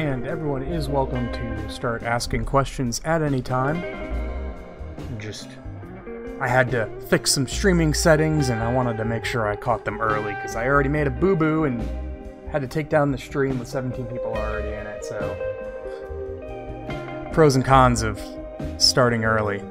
and everyone is welcome to start asking questions at any time. Just. I had to fix some streaming settings and I wanted to make sure I caught them early because I already made a boo boo and had to take down the stream with 17 people already in it, so. Pros and cons of starting early.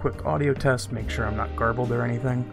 Quick audio test, make sure I'm not garbled or anything.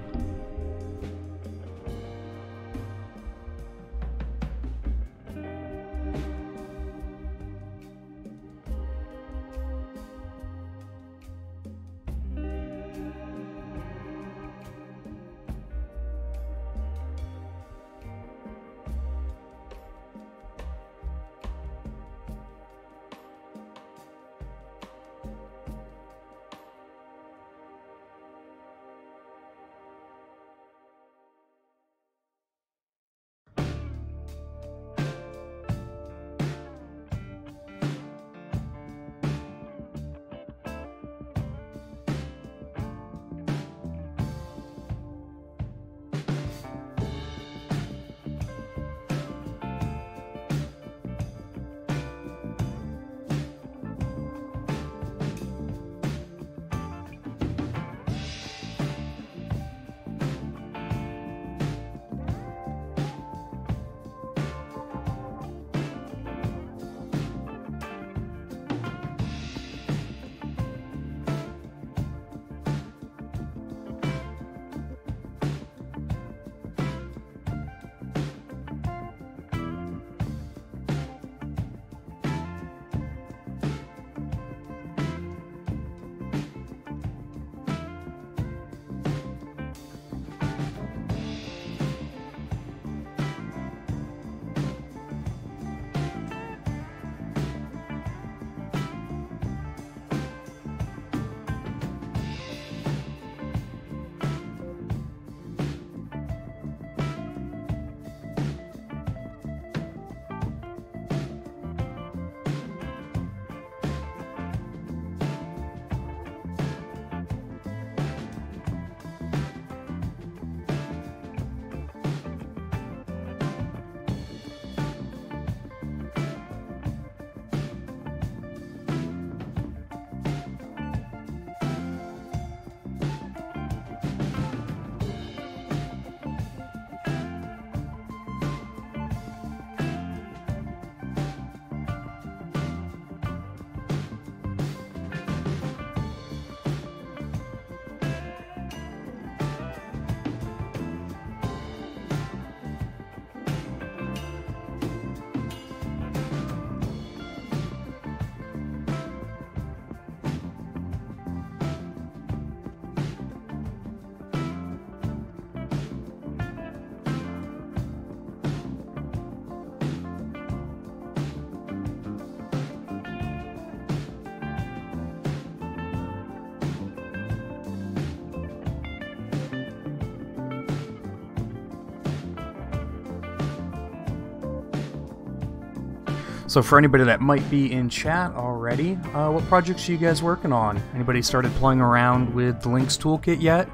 So for anybody that might be in chat already, uh, what projects are you guys working on? Anybody started playing around with the Linx Toolkit yet?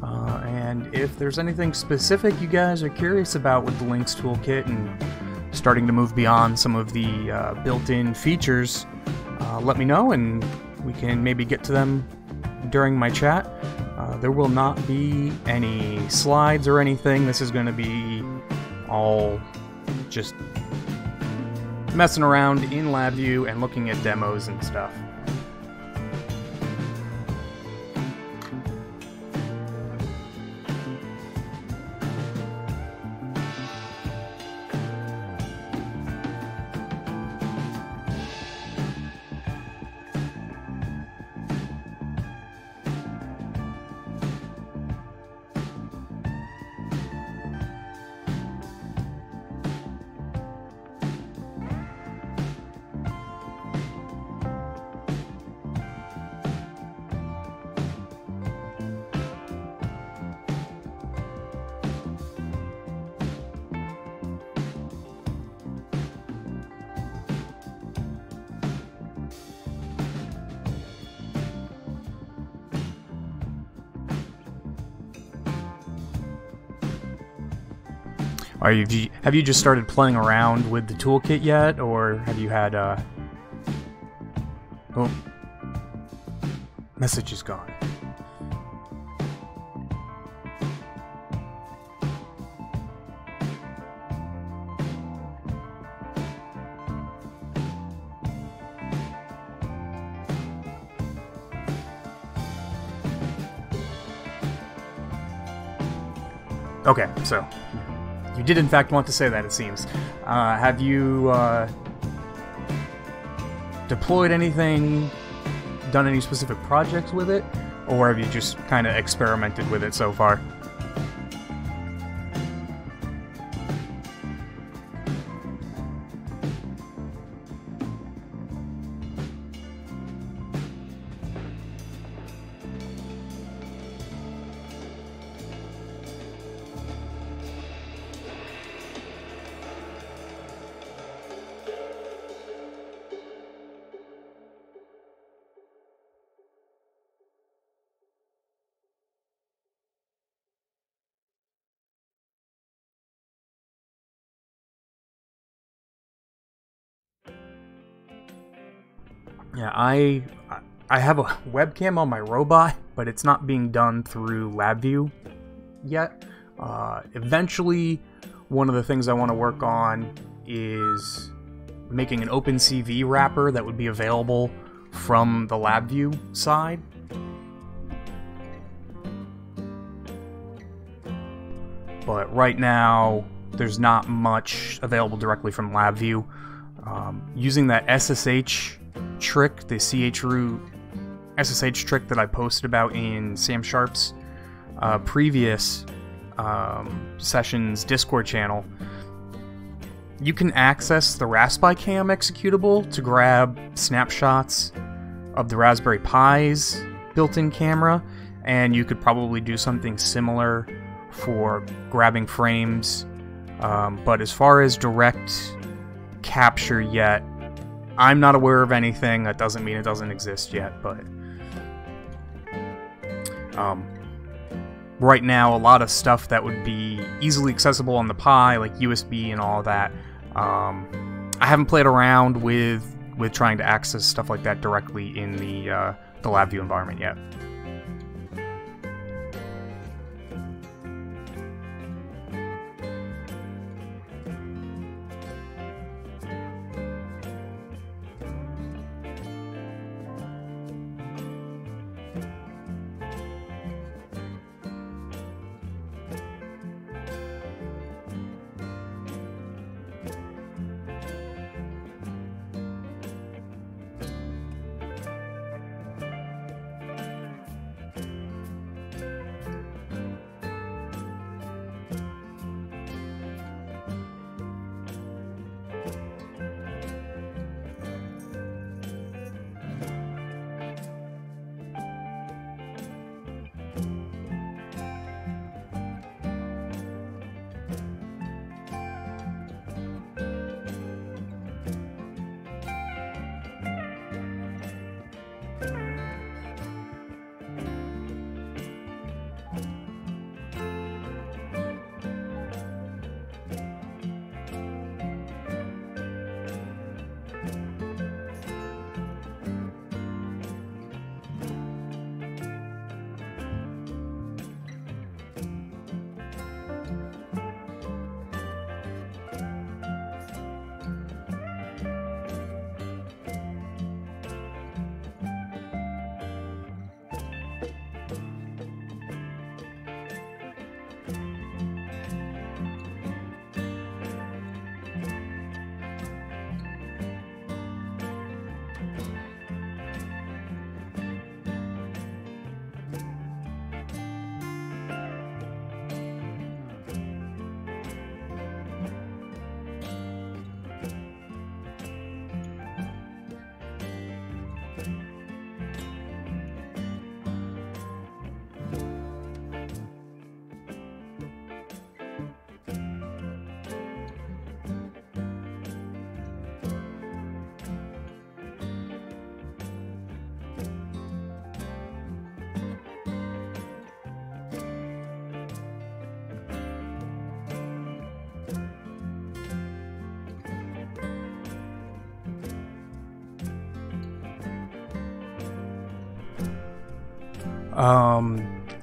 Uh, and if there's anything specific you guys are curious about with the Linx Toolkit and starting to move beyond some of the uh, built-in features, uh, let me know and we can maybe get to them during my chat. Uh, there will not be any slides or anything. This is going to be all just messing around in LabVIEW and looking at demos and stuff. Are you have you just started playing around with the toolkit yet, or have you had uh? Oh, message is gone. Okay, so did, in fact, want to say that, it seems. Uh, have you uh, deployed anything, done any specific projects with it, or have you just kind of experimented with it so far? I I have a webcam on my robot, but it's not being done through LabVIEW yet. Uh, eventually, one of the things I want to work on is making an OpenCV wrapper that would be available from the LabVIEW side. But right now, there's not much available directly from LabVIEW. Um, using that SSH trick, the chroot SSH trick that I posted about in Sam Sharp's uh, previous um, sessions Discord channel, you can access the RaspiCam executable to grab snapshots of the Raspberry Pi's built-in camera, and you could probably do something similar for grabbing frames. Um, but as far as direct capture yet, I'm not aware of anything. That doesn't mean it doesn't exist yet, but um, right now, a lot of stuff that would be easily accessible on the Pi, like USB and all that. Um, I haven't played around with with trying to access stuff like that directly in the uh, the LabVIEW environment yet.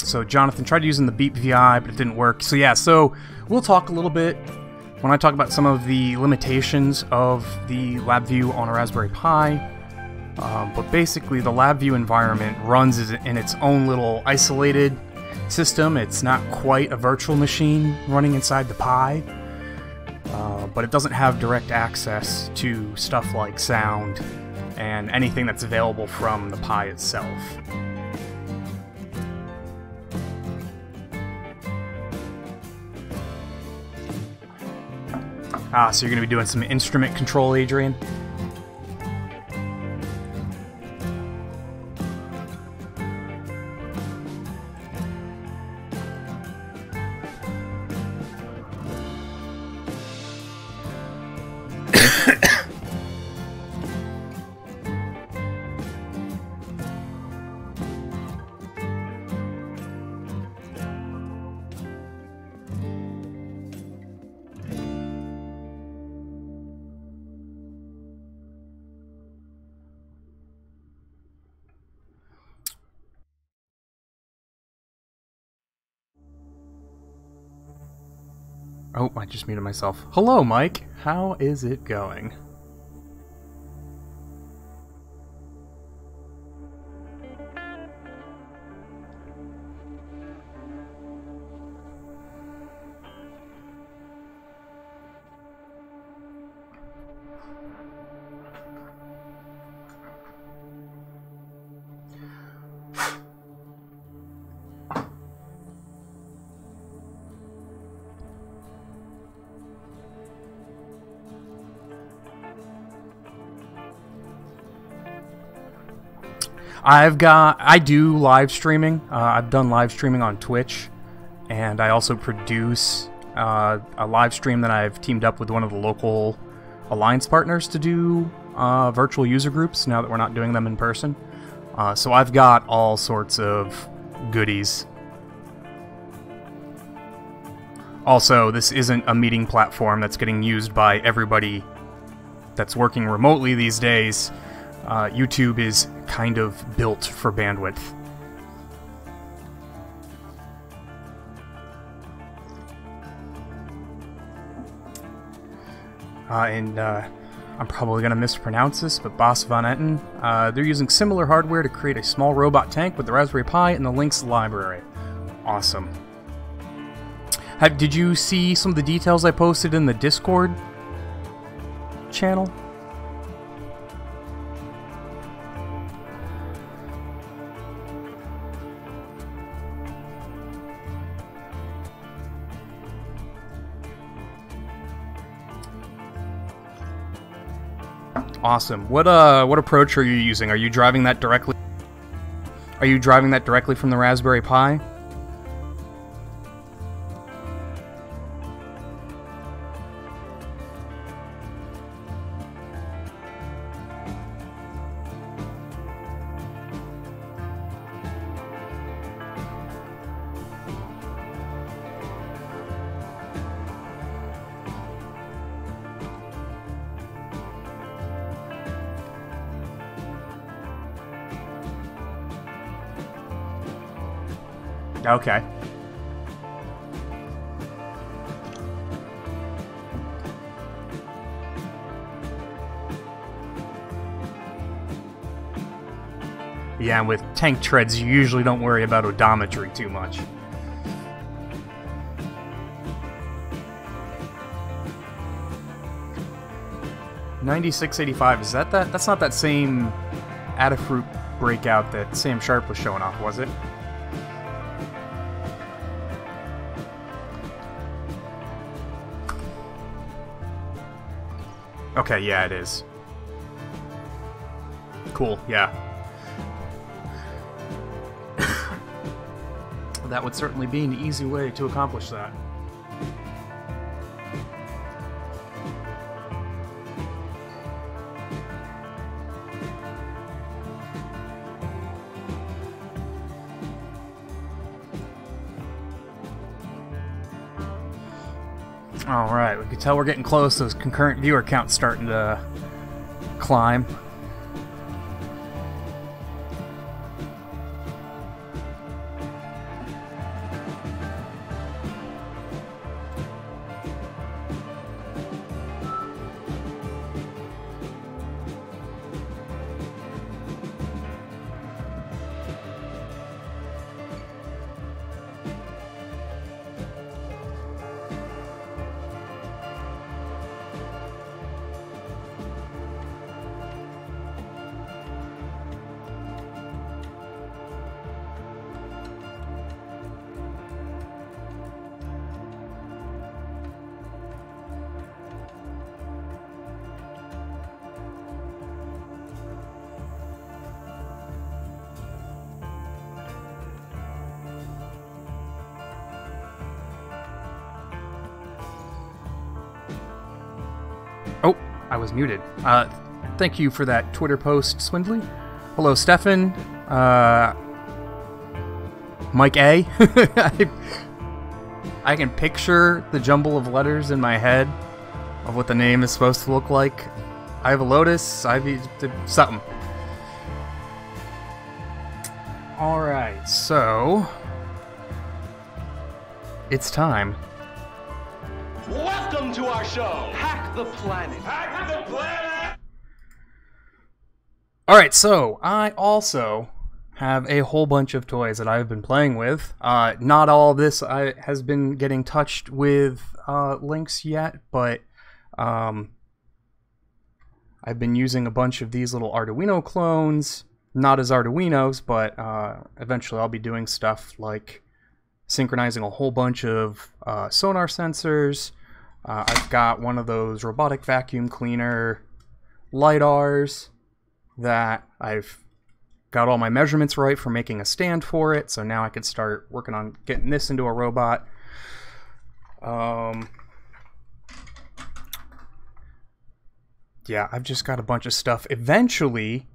So Jonathan tried using the Beep VI, but it didn't work. So yeah, so we'll talk a little bit when I talk about some of the limitations of the LabVIEW on a Raspberry Pi. Um, but basically, the LabVIEW environment runs in its own little isolated system. It's not quite a virtual machine running inside the Pi, uh, but it doesn't have direct access to stuff like sound and anything that's available from the Pi itself. Ah, so you're going to be doing some instrument control, Adrian? I just muted myself. Hello, Mike. How is it going? I've got I do live streaming. Uh, I've done live streaming on Twitch, and I also produce uh, a live stream that I've teamed up with one of the local alliance partners to do uh, virtual user groups. Now that we're not doing them in person, uh, so I've got all sorts of goodies. Also, this isn't a meeting platform that's getting used by everybody that's working remotely these days. Uh, YouTube is kind of built for bandwidth. Uh, and uh, I'm probably going to mispronounce this, but Boss Von Etten, uh, they're using similar hardware to create a small robot tank with the Raspberry Pi and the Linx library. Awesome. Have, did you see some of the details I posted in the Discord channel? Awesome. What uh what approach are you using? Are you driving that directly Are you driving that directly from the Raspberry Pi? Okay. Yeah, and with tank treads, you usually don't worry about odometry too much. Ninety-six eighty-five. Is that that? That's not that same Adafruit breakout that Sam Sharp was showing off, was it? Okay, yeah, it is. Cool, yeah. that would certainly be an easy way to accomplish that. Tell we're getting close. Those concurrent viewer counts starting to climb. Muted. Uh, thank you for that Twitter post, Swindly. Hello, Stefan. Uh, Mike A. I, I can picture the jumble of letters in my head of what the name is supposed to look like. I have a Lotus. I have something. All right, so it's time. Welcome to our show. Hack the planet. Hack the planet. All right, so I also have a whole bunch of toys that I've been playing with. Uh, not all this I, has been getting touched with uh, Linx yet, but um, I've been using a bunch of these little Arduino clones. Not as Arduinos, but uh, eventually I'll be doing stuff like synchronizing a whole bunch of uh, sonar sensors. Uh, I've got one of those robotic vacuum cleaner LiDARs that I've got all my measurements right for making a stand for it. So now I can start working on getting this into a robot. Um, yeah, I've just got a bunch of stuff. Eventually,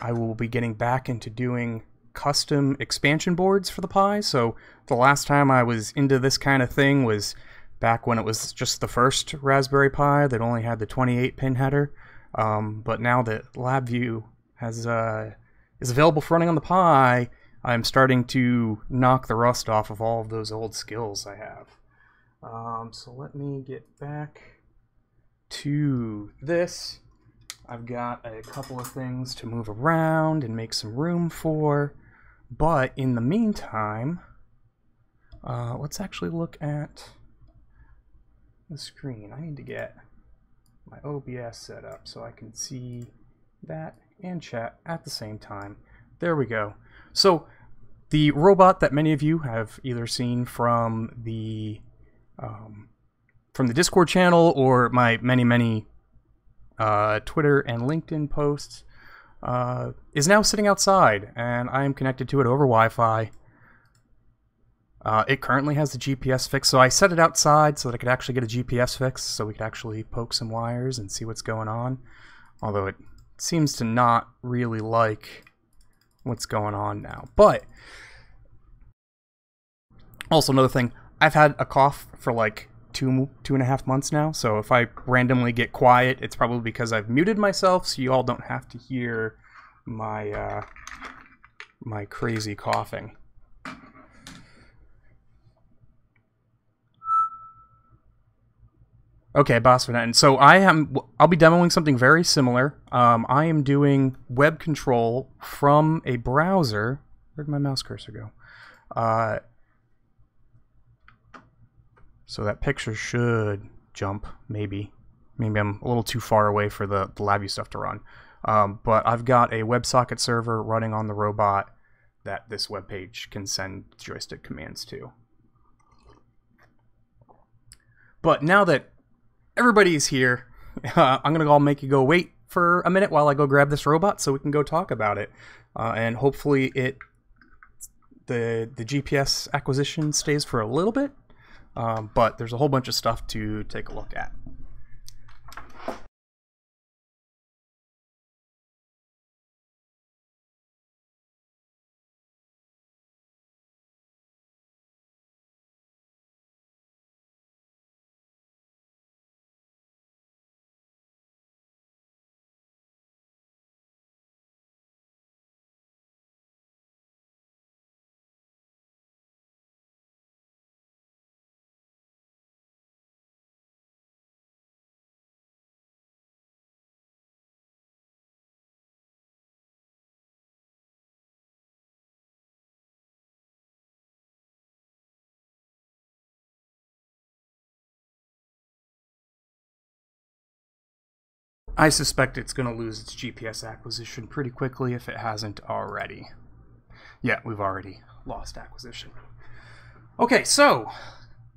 I will be getting back into doing custom expansion boards for the Pi. So the last time I was into this kind of thing was back when it was just the first Raspberry Pi that only had the 28 pin header. Um, but now that LabVIEW has uh, is available for running on the Pi, I'm starting to knock the rust off of all of those old skills I have. Um, so let me get back to this. I've got a couple of things to move around and make some room for. But in the meantime, uh, let's actually look at the screen. I need to get my OBS set up so I can see that and chat at the same time. There we go. So the robot that many of you have either seen from the um, from the Discord channel or my many many uh, Twitter and LinkedIn posts uh, is now sitting outside, and I am connected to it over Wi-Fi. Uh, it currently has the GPS fix, so I set it outside so that I could actually get a GPS fix, so we could actually poke some wires and see what's going on. Although it seems to not really like what's going on now. But also another thing, I've had a cough for like two two and a half months now. So if I randomly get quiet, it's probably because I've muted myself, so you all don't have to hear my uh, my crazy coughing. Okay, Boss and so I am. I'll be demoing something very similar. Um, I am doing web control from a browser. Where'd my mouse cursor go? Uh, so that picture should jump, maybe. Maybe I'm a little too far away for the, the LabVIEW stuff to run. Um, but I've got a WebSocket server running on the robot that this web page can send joystick commands to. But now that everybody's here, uh, I'm going to all make you go wait for a minute while I go grab this robot so we can go talk about it. Uh, and hopefully it the the GPS acquisition stays for a little bit. Um, but there's a whole bunch of stuff to take a look at. I suspect it's going to lose its GPS acquisition pretty quickly if it hasn't already. Yeah, we've already lost acquisition. Okay, so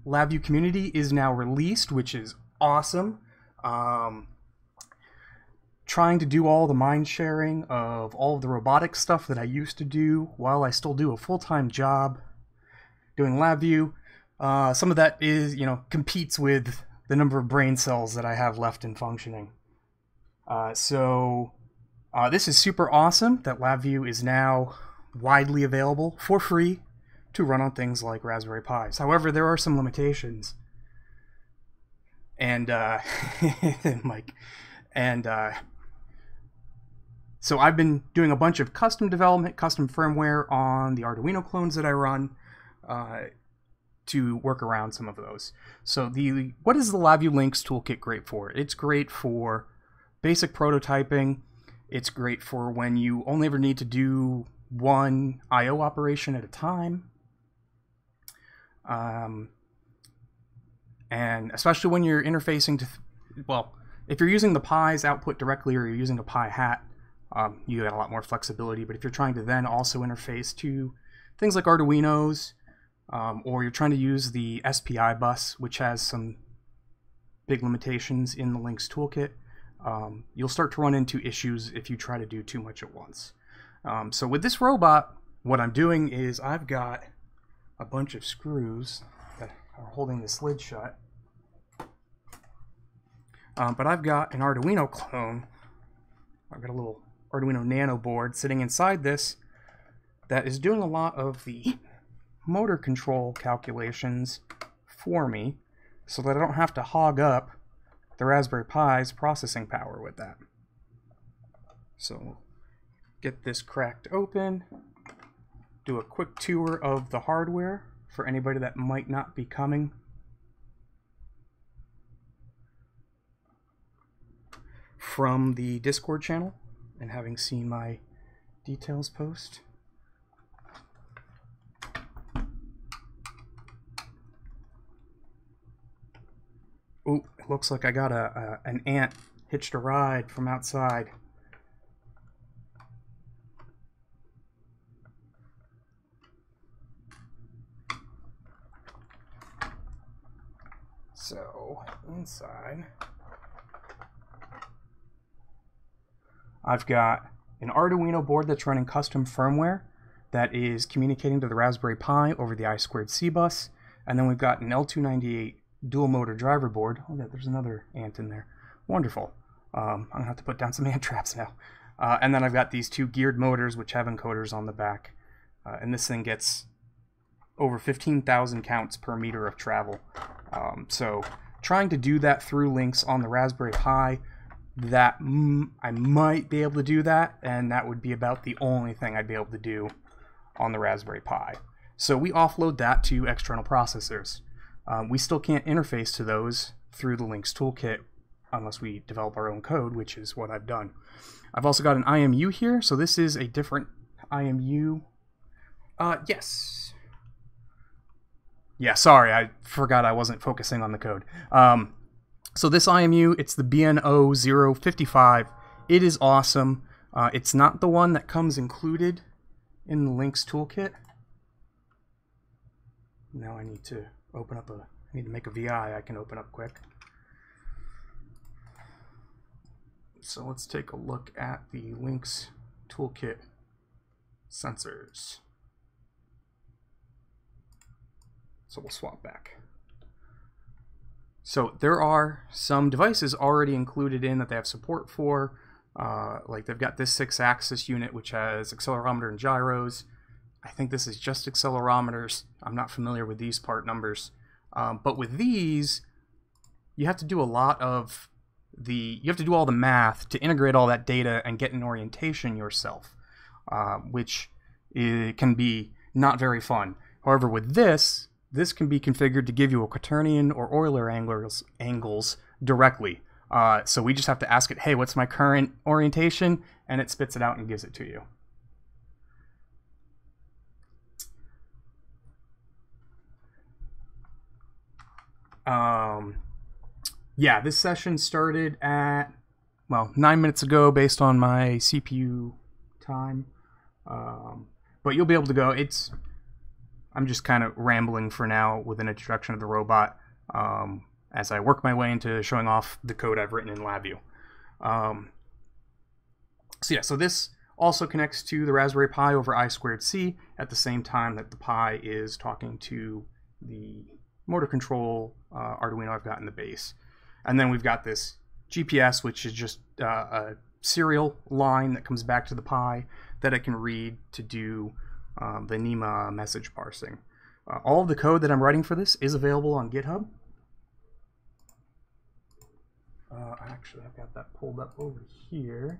LabVIEW Community is now released, which is awesome. Um, trying to do all the mind sharing of all of the robotic stuff that I used to do while I still do a full time job doing LabVIEW. Uh, some of that is, you know, competes with the number of brain cells that I have left in functioning. Uh, so uh, this is super awesome that LabVIEW is now widely available for free to run on things like Raspberry Pis. However, there are some limitations. And uh, Mike, and uh, so I've been doing a bunch of custom development, custom firmware on the Arduino clones that I run uh, to work around some of those. So the what is the LabVIEW Linx toolkit great for? It's great for basic prototyping. It's great for when you only ever need to do one I/O operation at a time. Um, and especially when you're interfacing to, well, if you're using the Pi's output directly or you're using a Pi hat, um, you get a lot more flexibility. But if you're trying to then also interface to things like Arduinos, um, or you're trying to use the SPI bus, which has some big limitations in the Linx toolkit, um, you'll start to run into issues if you try to do too much at once. Um, so with this robot, what I'm doing is I've got a bunch of screws that are holding this lid shut. Um, but I've got an Arduino clone. I've got a little Arduino Nano board sitting inside this that is doing a lot of the motor control calculations for me so that I don't have to hog up the Raspberry Pi's processing power with that. So get this cracked open, do a quick tour of the hardware for anybody that might not be coming. From the Discord channel and having seen my details post. It looks like I got a, a an ant hitched a ride from outside. So, inside, I've got an Arduino board that's running custom firmware that is communicating to the Raspberry Pi over the I2C bus, and then we've got an L298 dual motor driver board. Oh, yeah, there's another ant in there. Wonderful. Um, I'm gonna have to put down some ant traps now. Uh, and then I've got these two geared motors which have encoders on the back, uh, and this thing gets over 15,000 counts per meter of travel. Um, so trying to do that through Linx on the Raspberry Pi, that I might be able to do that, and that would be about the only thing I'd be able to do on the Raspberry Pi. So we offload that to external processors. Um, we still can't interface to those through the Linx toolkit unless we develop our own code, which is what I've done. I've also got an IMU here, so this is a different IMU. Uh, yes. Yeah, sorry, I forgot I wasn't focusing on the code. Um, so this IMU, it's the BNO055. It is awesome. Uh, it's not the one that comes included in the Linx toolkit. Now I need to open up a, I need to make a VI I can open up quick. so let's take a look at the Linx Toolkit sensors. So we'll swap back. So there are some devices already included in that they have support for. Uh, like they've got this six axis unit which has accelerometer and gyros. I think this is just accelerometers. I'm not familiar with these part numbers. Um, but with these, you have to do a lot of the, you have to do all the math to integrate all that data and get an orientation yourself, uh, which can be not very fun. However, with this, this can be configured to give you a quaternion or Euler angles, angles directly. Uh, so we just have to ask it, hey, what's my current orientation? And it spits it out and gives it to you. Um, yeah, this session started at, well, nine minutes ago based on my CPU time. Um, but you'll be able to go. It's, I'm just kind of rambling for now with an introduction of the robot um, as I work my way into showing off the code I've written in LabVIEW. Um, so yeah, so this also connects to the Raspberry Pi over I squared C at the same time that the Pi is talking to the motor control uh, Arduino I've got in the base. And then we've got this GPS, which is just uh, a serial line that comes back to the Pi that I can read to do um, the NMEA message parsing. Uh, all of the code that I'm writing for this is available on GitHub. Uh, actually, I've got that pulled up over here.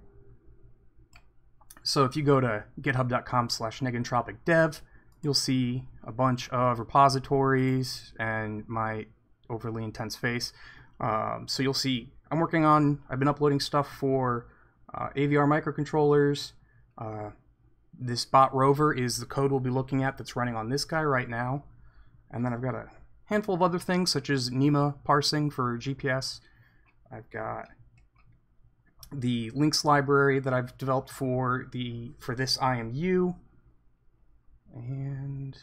So if you go to github.com slash negentropicdev, you'll see a bunch of repositories and my overly intense face. Um, so you'll see I'm working on, I've been uploading stuff for uh, AVR microcontrollers. Uh, this bot rover is the code we'll be looking at that's running on this guy right now. And then I've got a handful of other things such as NMEA parsing for GPS. I've got the Linx library that I've developed for the for this IMU. And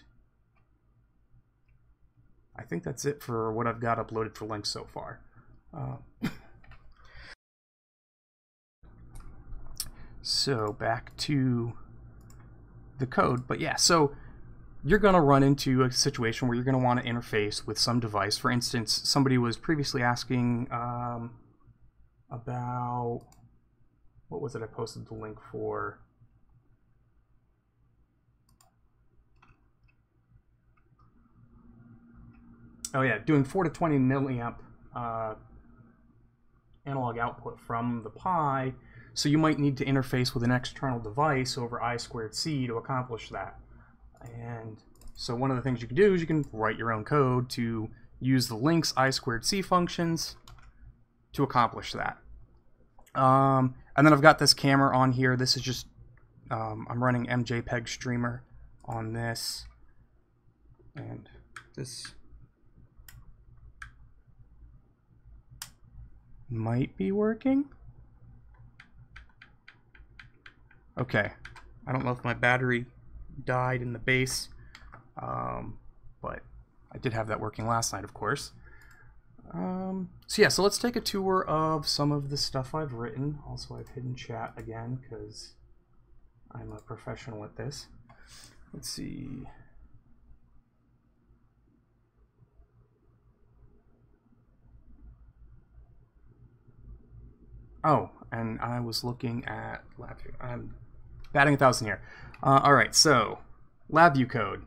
I think that's it for what I've got uploaded for Linx so far. Uh, so back to the code. But yeah, so you're going to run into a situation where you're going to want to interface with some device. For instance, somebody was previously asking um, about what was it I posted the link for? Oh yeah, doing 4 to 20 milliamp uh, analog output from the Pi, so you might need to interface with an external device over I squared C to accomplish that. And so one of the things you can do is you can write your own code to use the Linx I squared C functions to accomplish that. Um, and then I've got this camera on here. This is just, um, I'm running MJPEG Streamer on this. And this might be working. Okay. I don't know if my battery died in the base, um, but I did have that working last night, of course. Um, so yeah, so let's take a tour of some of the stuff I've written. Also, I've hidden chat again because I'm a professional at this. Let's see. Oh, and I was looking at LabVIEW. I'm batting a thousand here. Uh, all right, so LabVIEW code.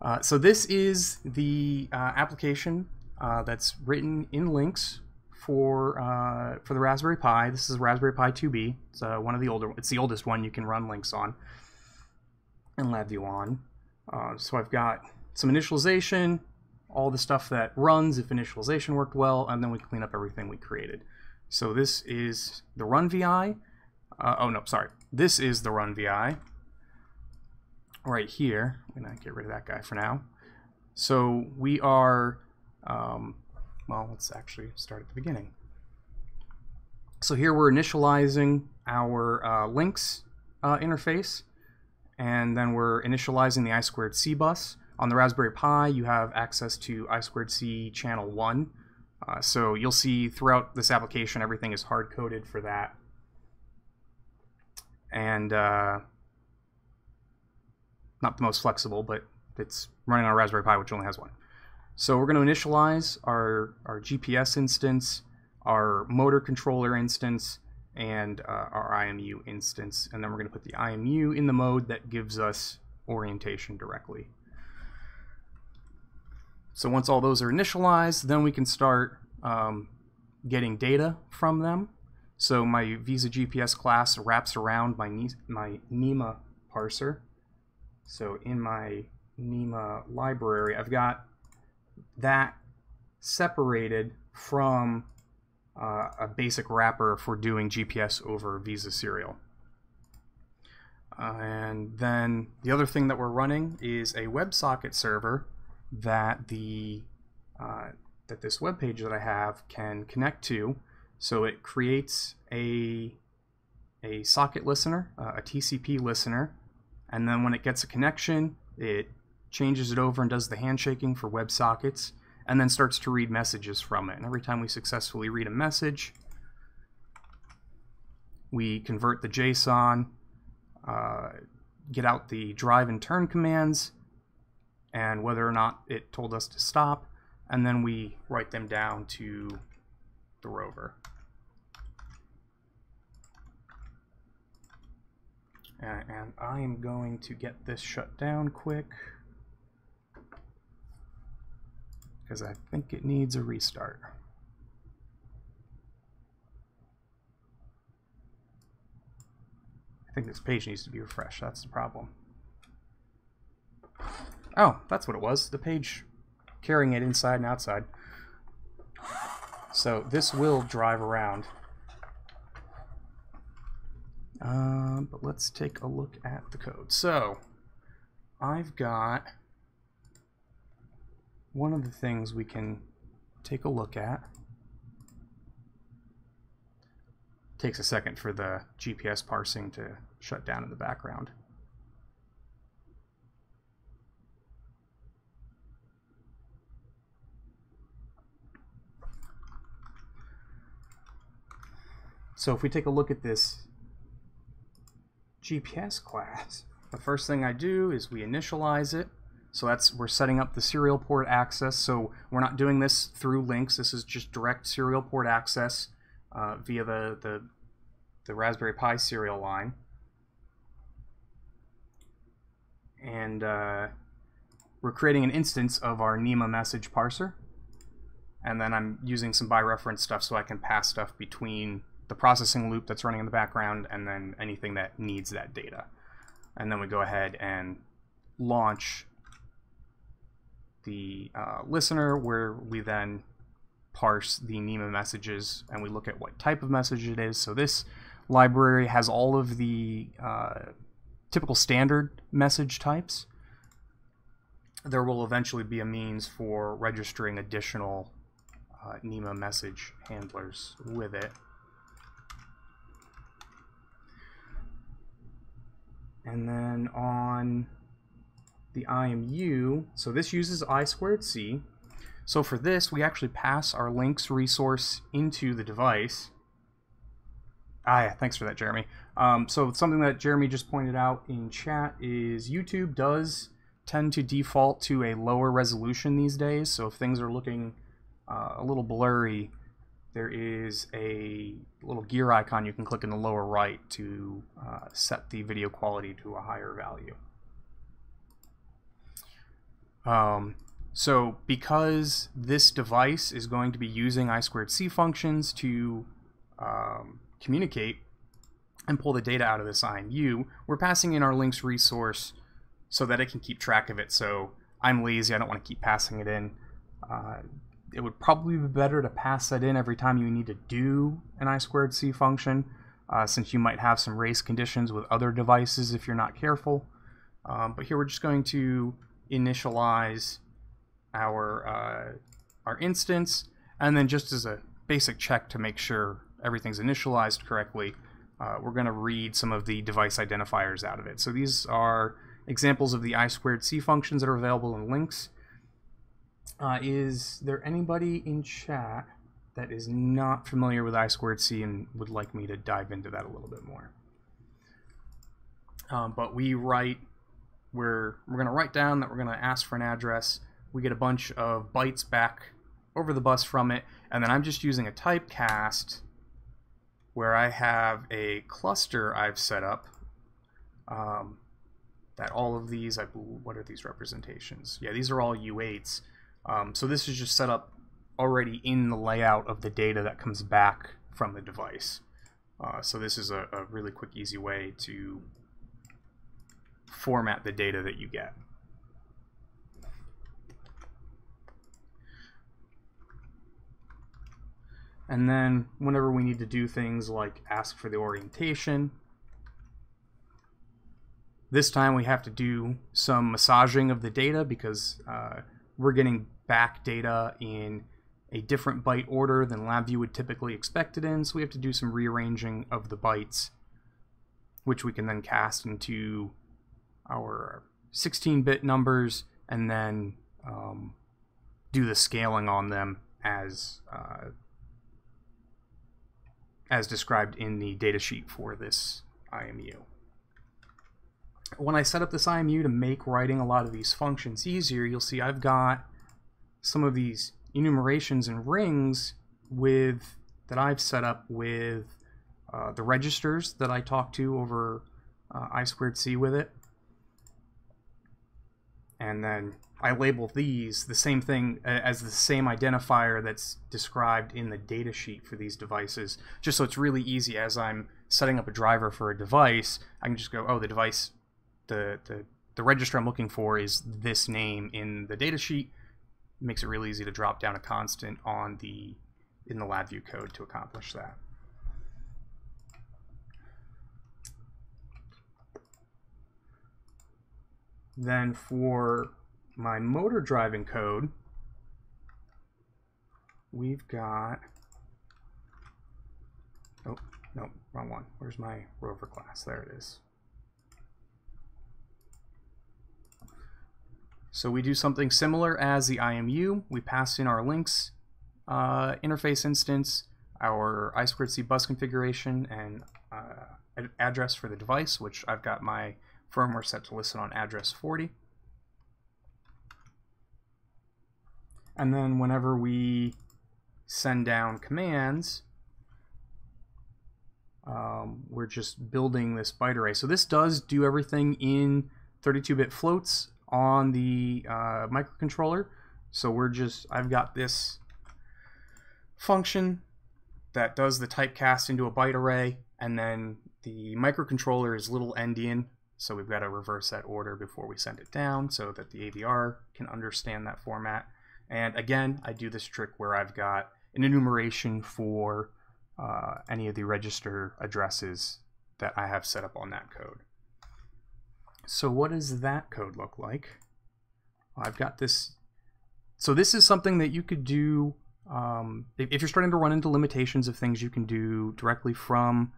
Uh, so this is the uh, application uh, that's written in Linx for uh, for the Raspberry Pi. This is Raspberry Pi 2B. It's uh, one of the older. It's the oldest one you can run Linx on and LabVIEW on. so I've got some initialization, all the stuff that runs if initialization worked well, and then we clean up everything we created. So this is the run VI. Uh, oh no, sorry. This is the run VI. Right here. I'm gonna get rid of that guy for now. So we are, um, well, let's actually start at the beginning. So here we're initializing our uh, Linx uh, interface, and then we're initializing the I squared C bus. On the Raspberry Pi, you have access to I squared C channel 1, Uh, so you'll see throughout this application, everything is hard coded for that. And uh, not the most flexible, but it's running on a Raspberry Pi, which only has one. So we're going to initialize our, our GPS instance, our motor controller instance, and uh, our IMU instance. And then we're going to put the IMU in the mode that gives us orientation directly. So once all those are initialized, then we can start um, getting data from them. So my Visa GPS class wraps around my, my NMEA parser. So in my NMEA library, I've got that separated from uh, a basic wrapper for doing GPS over Visa Serial. Uh, and then the other thing that we're running is a WebSocket server that the uh, that this web page that I have can connect to. So it creates a a socket listener, uh, a TCP listener, and then when it gets a connection, it changes it over and does the handshaking for WebSockets, and then starts to read messages from it. And every time we successfully read a message, we convert the JSON, uh, get out the drive and turn commands, and whether or not it told us to stop, and then we write them down to the rover. And I am going to get this shut down quick because I think it needs a restart. I think this page needs to be refreshed. That's the problem. Oh, that's what it was. The page carrying it inside and outside. So this will drive around. Uh, but let's take a look at the code. So I've got one of the things we can take a look at. Takes a second for the GPS parsing to shut down in the background. So if we take a look at this GPS class, the first thing I do is we initialize it. So that's we're setting up the serial port access. So we're not doing this through Linx. This is just direct serial port access uh, via the, the the Raspberry Pi serial line. And uh, we're creating an instance of our NMEA message parser. And then I'm using some by reference stuff so I can pass stuff between the processing loop that's running in the background, and then anything that needs that data. And then we go ahead and launch the uh, listener where we then parse the NMEA messages and we look at what type of message it is. So this library has all of the uh, typical standard message types. There will eventually be a means for registering additional uh, NMEA message handlers with it. And then on the IMU, so this uses I squared C. So for this, we actually pass our Linx resource into the device. Ah, yeah, thanks for that, Jeremy. Um, so something that Jeremy just pointed out in chat is YouTube does tend to default to a lower resolution these days. So if things are looking uh, a little blurry, there is a little gear icon you can click in the lower right to uh, set the video quality to a higher value. Um, so because this device is going to be using I squared C functions to um, communicate and pull the data out of this IMU, we're passing in our Linx resource so that it can keep track of it. So I'm lazy, I don't want to keep passing it in. Uh, it would probably be better to pass that in every time you need to do an I squared C function, uh, since you might have some race conditions with other devices if you're not careful. Um, but here we're just going to initialize our uh, our instance, and then just as a basic check to make sure everything's initialized correctly, uh, we're going to read some of the device identifiers out of it. So these are examples of the I squared C functions that are available in Linx. Uh, is there anybody in chat that is not familiar with I squared C and would like me to dive into that a little bit more? Um, but we write, we're, we're going to write down that we're going to ask for an address. We get a bunch of bytes back over the bus from it, and then I'm just using a typecast where I have a cluster I've set up um, that all of these, I what are these representations? Yeah, these are all U8s. Um, so this is just set up already in the layout of the data that comes back from the device. Uh, so this is a, a really quick, easy way to format the data that you get. And then whenever we need to do things like ask for the orientation, this time we have to do some massaging of the data because uh, we're getting back data in a different byte order than LabVIEW would typically expect it in, so we have to do some rearranging of the bytes, which we can then cast into our 16-bit numbers and then um, do the scaling on them as uh, as described in the datasheet for this IMU. When I set up this IMU to make writing a lot of these functions easier, you'll see I've got some of these enumerations and rings with that I've set up with uh, the registers that I talk to over uh, I squared C with it. And then I label these the same thing as the same identifier that's described in the datasheet for these devices, just so it's really easy as I'm setting up a driver for a device, I can just go, oh, the device, the, the, the register I'm looking for is this name in the datasheet. Makes it really easy to drop down a constant on the in the LabVIEW code to accomplish that. Then for my motor driving code, we've got, oh, no, wrong one. Where's my rover class? There it is. So we do something similar as the IMU. We pass in our Linx uh, interface instance, our I2C bus configuration, and uh, address for the device, which I've got my firmware set to listen on address 40. And then whenever we send down commands, um, we're just building this byte array. So this does do everything in 32-bit floats on the uh, microcontroller. So we're just, I've got this function that does the typecast into a byte array, and then the microcontroller is little endian, so we've got to reverse that order before we send it down so that the AVR can understand that format. And again, I do this trick where I've got an enumeration for uh, any of the register addresses that I have set up on that code. So what does that code look like? I've got this. So this is something that you could do um, if, you're starting to run into limitations of things you can do directly from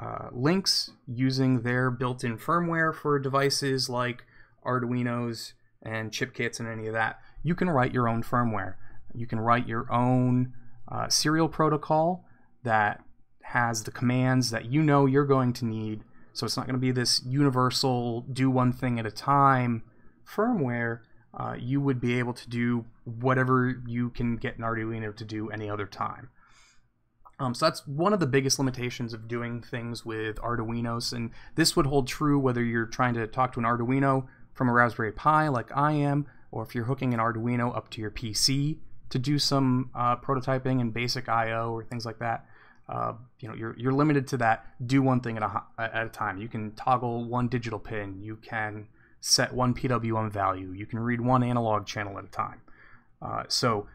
uh, Linx using their built-in firmware for devices like Arduinos and chip kits and any of that you can write your own firmware. You can write your own uh, serial protocol that has the commands that you know you're going to need. So it's not going to be this universal do one thing at a time firmware. Uh, you would be able to do whatever you can get an Arduino to do any other time. Um, so that's one of the biggest limitations of doing things with Arduinos, and this would hold true whether you're trying to talk to an Arduino from a Raspberry Pi like I am, or if you're hooking an Arduino up to your PC to do some uh, prototyping and basic I/O or things like that, uh, you know you're you're limited to that. Do one thing at a at a time. You can toggle one digital pin. You can set one PWM value. You can read one analog channel at a time. Uh, so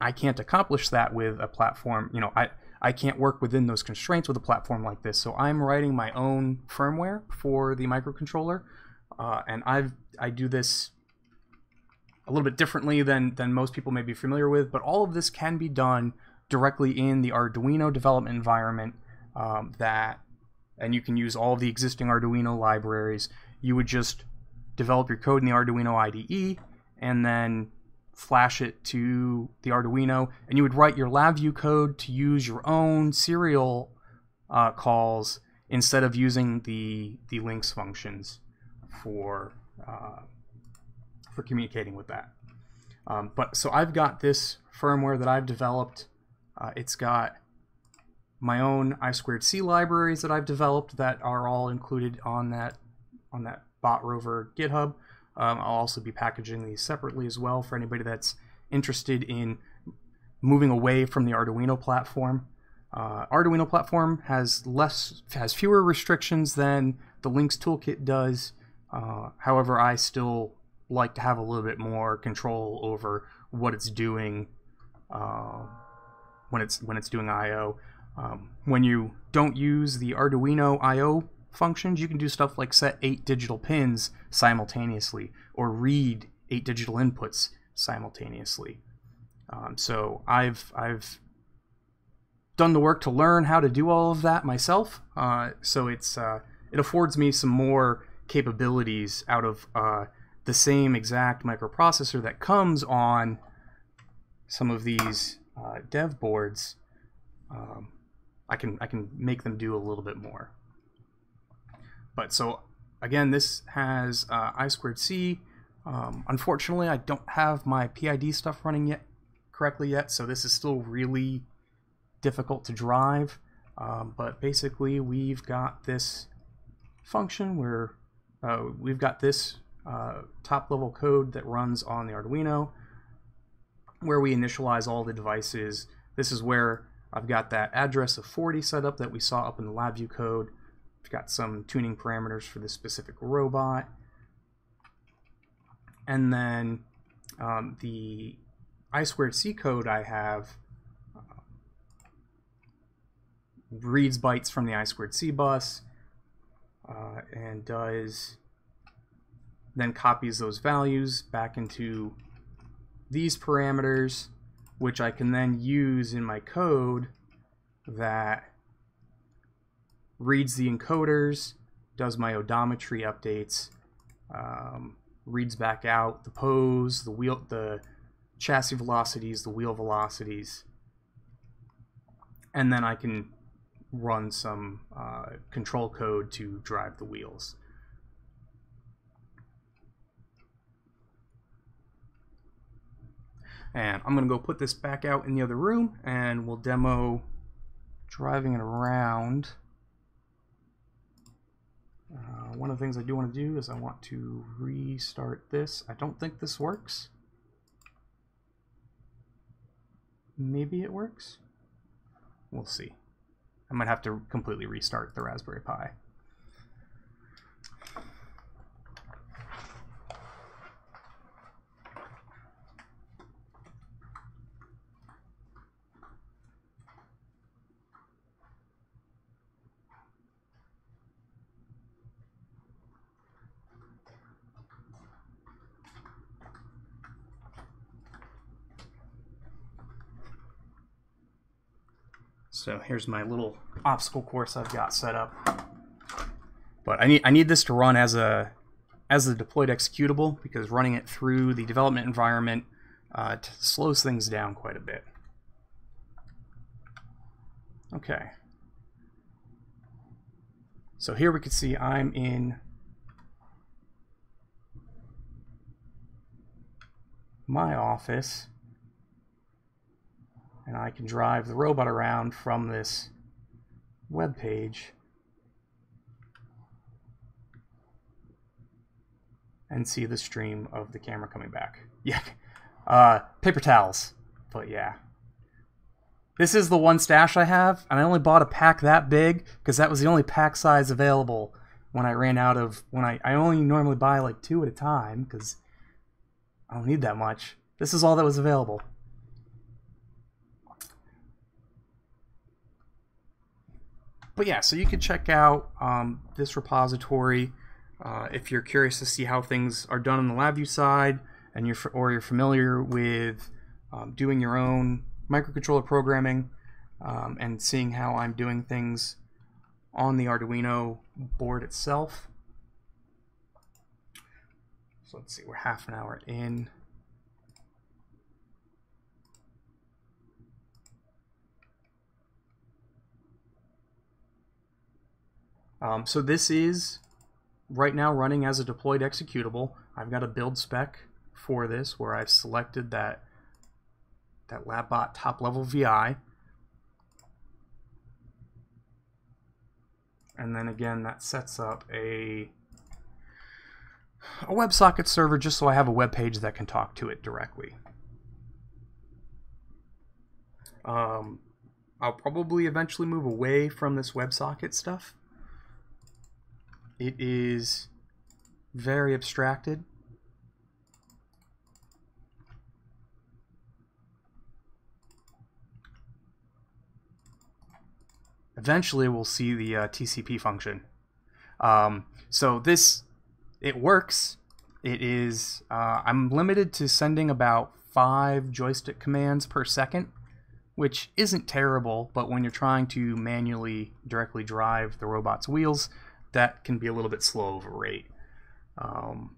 I can't accomplish that with a platform. You know I. I can't work within those constraints with a platform like this, so I'm writing my own firmware for the microcontroller, uh, and I've I do this a little bit differently than, than most people may be familiar with, but all of this can be done directly in the Arduino development environment um, that, and you can use all the existing Arduino libraries. You would just develop your code in the Arduino IDE and then flash it to the Arduino, and you would write your LabVIEW code to use your own serial uh, calls instead of using the the Linx functions for uh, for communicating with that. Um, but so I've got this firmware that I've developed. Uh, it's got my own I squared C libraries that I've developed that are all included on that on that BotRover GitHub. Um, I'll also be packaging these separately as well for anybody that's interested in moving away from the Arduino platform. Uh, Arduino platform has less has fewer restrictions than the Linx toolkit does. Uh, however, I still like to have a little bit more control over what it's doing uh, when it's when it's doing I/O. Um, when you don't use the Arduino I/O functions, you can do stuff like set eight digital pins simultaneously or read eight digital inputs simultaneously. Um, so I've I've done the work to learn how to do all of that myself. Uh, so it's uh, it affords me some more capabilities out of uh, the same exact microprocessor that comes on some of these uh, dev boards. Um, I can I can make them do a little bit more. But so again, this has uh, I squared C. Um, unfortunately, I don't have my PID stuff running yet correctly yet, so this is still really difficult to drive. Um, but basically, we've got this function where uh, we've got this uh, top level code that runs on the Arduino where we initialize all the devices. This is where I've got that address of 40 set up that we saw up in the LabVIEW code. I've got some tuning parameters for this specific robot. And then um, the I squared C code I have uh, reads bytes from the I squared C bus uh, and does then copies those values back into these parameters which I can then use in my code that reads the encoders, does my odometry updates, um, reads back out the pose, the wheel, the chassis velocities, the wheel velocities, and then I can run some uh, control code to drive the wheels. And I'm going to go put this back out in the other room and we'll demo driving it around. Uh, one of the things I do want to do is I want to restart this. I don't think this works. Maybe it works? We'll see. I might have to completely restart the Raspberry Pi. So here's my little obstacle course I've got set up. But I need I need this to run as a as a deployed executable because running it through the development environment uh, slows things down quite a bit. Okay. So here we can see I'm in my office and I can drive the robot around from this web page and see the stream of the camera coming back. Yeah, uh, paper towels, but yeah. This is the one stash I have, and I only bought a pack that big because that was the only pack size available when I ran out of when I I only normally buy like two at a time because I don't need that much. This is all that was available. But yeah, so you can check out um, this repository uh, if you're curious to see how things are done on the LabVIEW side, and you're or you're familiar with um, doing your own microcontroller programming um, and seeing how I'm doing things on the Arduino board itself. So let's see, we're half an hour in. Um, so this is right now running as a deployed executable. I've got a build spec for this where I've selected that that LabBot top level VI. And then again, that sets up a a WebSocket server just so I have a web page that can talk to it directly. Um, I'll probably eventually move away from this WebSocket stuff. It is very abstracted. Eventually, we'll see the uh, TCP function. Um, so this, it works. It is, uh, I'm limited to sending about five joystick commands per second which isn't terrible, but when you're trying to manually directly drive the robot's wheels, that can be a little bit slow of a rate. Um,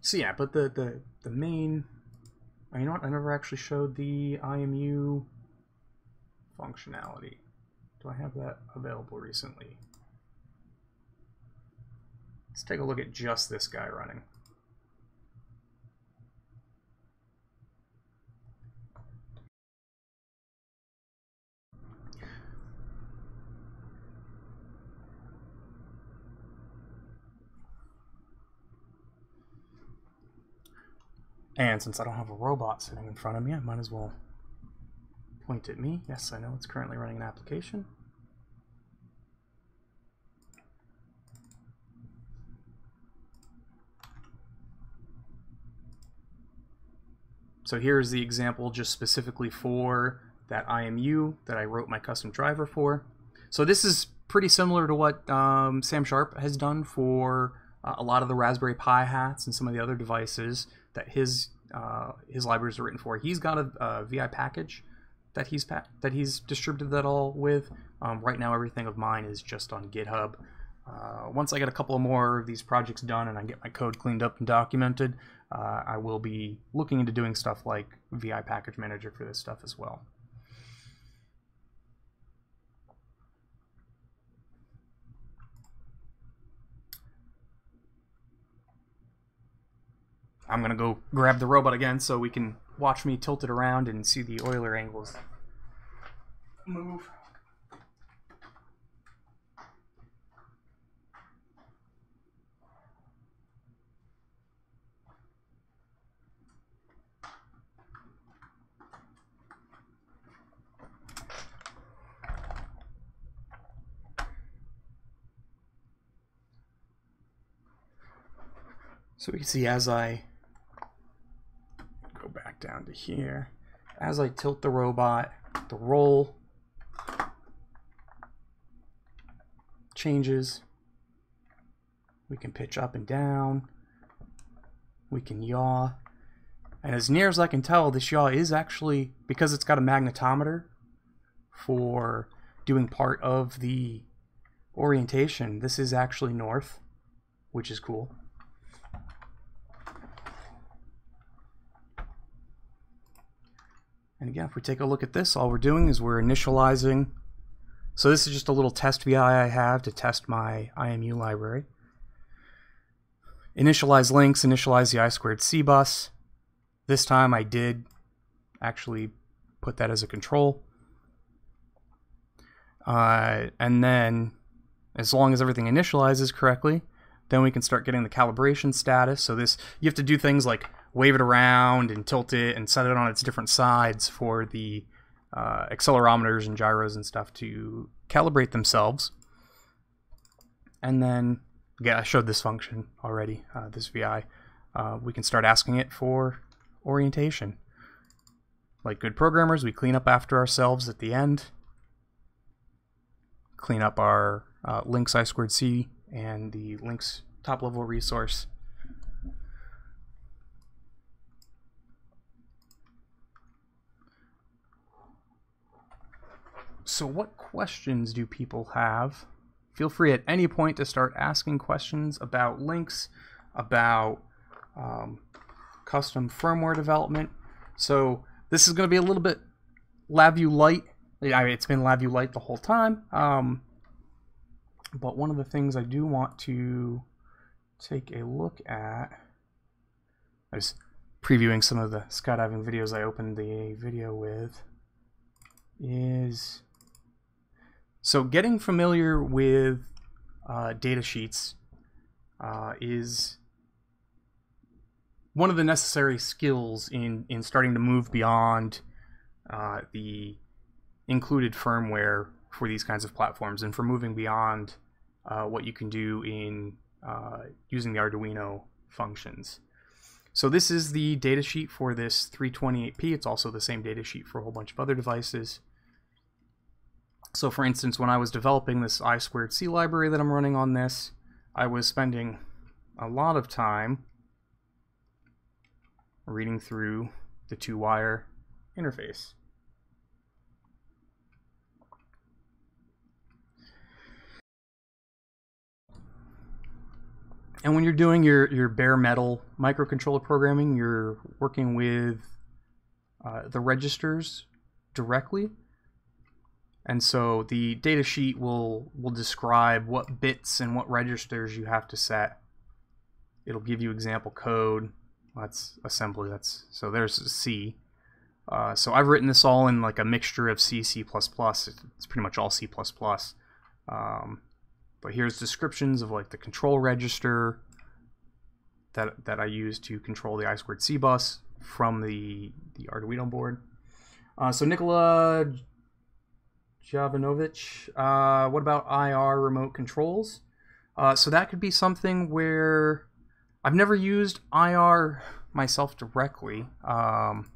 so yeah, but the, the, the main, you know what, I never actually showed the IMU functionality. Do I have that available recently? Let's take a look at just this guy running. And since I don't have a robot sitting in front of me, I might as well point at me. Yes, I know it's currently running an application. So here's the example just specifically for that IMU that I wrote my custom driver for. So this is pretty similar to what um, Sam Sharp has done for uh, a lot of the Raspberry Pi hats and some of the other devices that his uh, his libraries are written for. He's got a, a VI package that he's that he's distributed that all with. Um, right now, everything of mine is just on GitHub. Uh, once I get a couple more of these projects done and I get my code cleaned up and documented, uh, I will be looking into doing stuff like VI Package Manager for this stuff as well. I'm gonna go grab the robot again so we can watch me tilt it around and see the Euler angles move. So we can see as I down to here, as I tilt the robot, the roll changes. We can pitch up and down. We can yaw. And as near as I can tell, this yaw is actually, because it's got a magnetometer for doing part of the orientation, this is actually north, which is cool. And again, if we take a look at this, all we're doing is we're initializing. So this is just a little test VI I have to test my IMU library. Initialize Linx, initialize the I squared C bus. This time I did actually put that as a control. Uh, and then as long as everything initializes correctly, then we can start getting the calibration status. So this, you have to do things like wave it around and tilt it and set it on its different sides for the uh, accelerometers and gyros and stuff to calibrate themselves. And then, yeah, I showed this function already, uh, this VI. Uh, we can start asking it for orientation. Like good programmers, we clean up after ourselves at the end. Clean up our uh, Linx I squared C and the Linx top level resource. So, what questions do people have? Feel free at any point to start asking questions about Linx, about um, custom firmware development. So this is going to be a little bit LabVIEW light. I mean, it's been LabVIEW light the whole time. Um, but one of the things I do want to take a look at, I was previewing some of the skydiving videos I opened the video with, is so getting familiar with uh, data sheets uh, is one of the necessary skills in, in starting to move beyond uh, the included firmware for these kinds of platforms and for moving beyond uh, what you can do in uh, using the Arduino functions. So this is the datasheet for this 328p. It's also the same datasheet for a whole bunch of other devices. So for instance, when I was developing this I squared C library that I'm running on this, I was spending a lot of time reading through the two-wire interface. And when you're doing your, your bare metal microcontroller programming, you're working with uh, the registers directly. And so the data sheet will, will describe what bits and what registers you have to set. It'll give you example code. That's assembly. That's so there's C. Uh, so I've written this all in like a mixture of C, C++. It's pretty much all C++. Um, but here's descriptions of like the control register that, that I use to control the I squared C bus from the, the Arduino board. Uh, so Nikola Jovanovic, uh, what about IR remote controls? Uh, so that could be something where I've never used IR myself directly. Um,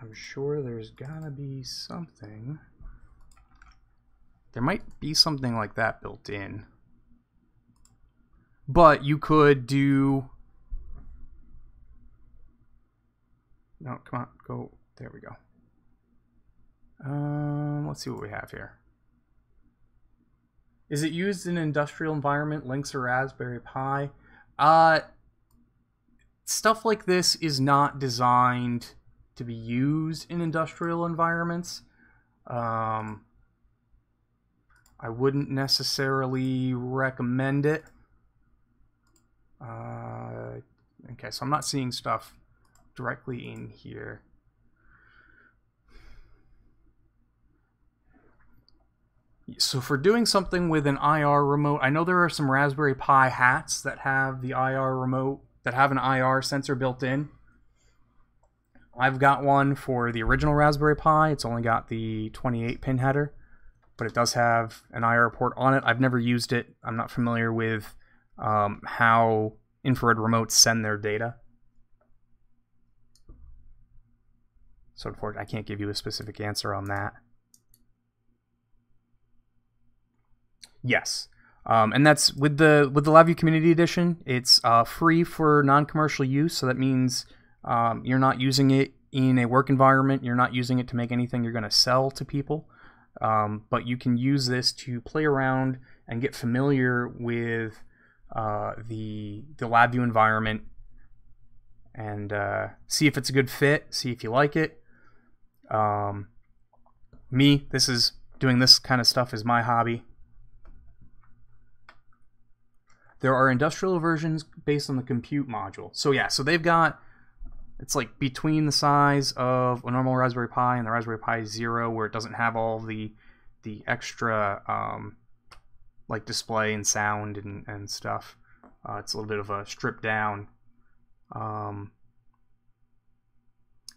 I'm sure there's gotta be something. There might be something like that built in. But you could do... No, come on, go. There we go. Um, let's see what we have here. Is it used in industrial environment, Linx or Raspberry Pi? Uh, stuff like this is not designed to be used in industrial environments. Um, I wouldn't necessarily recommend it. Uh, okay, so I'm not seeing stuff directly in here. So for doing something with an IR remote, I know there are some Raspberry Pi hats that have the IR remote, that have an IR sensor built in. I've got one for the original Raspberry Pi. It's only got the 28 pin header, but it does have an IR port on it. I've never used it. I'm not familiar with um, how infrared remotes send their data. So I can't give you a specific answer on that. Yes. Um, and that's with the with the LabVIEW Community Edition. It's uh, free for non-commercial use, so that means um, you're not using it in a work environment. You're not using it to make anything you're going to sell to people. Um, but you can use this to play around and get familiar with uh, the the LabVIEW environment and uh, see if it's a good fit. See if you like it. Um, me, this is doing this kind of stuff is my hobby. There are industrial versions based on the compute module. So yeah, so they've got it's like between the size of a normal Raspberry Pi and the Raspberry Pi Zero, where it doesn't have all the the extra um, like display and sound and, and stuff. Uh, it's a little bit of a stripped down. Um,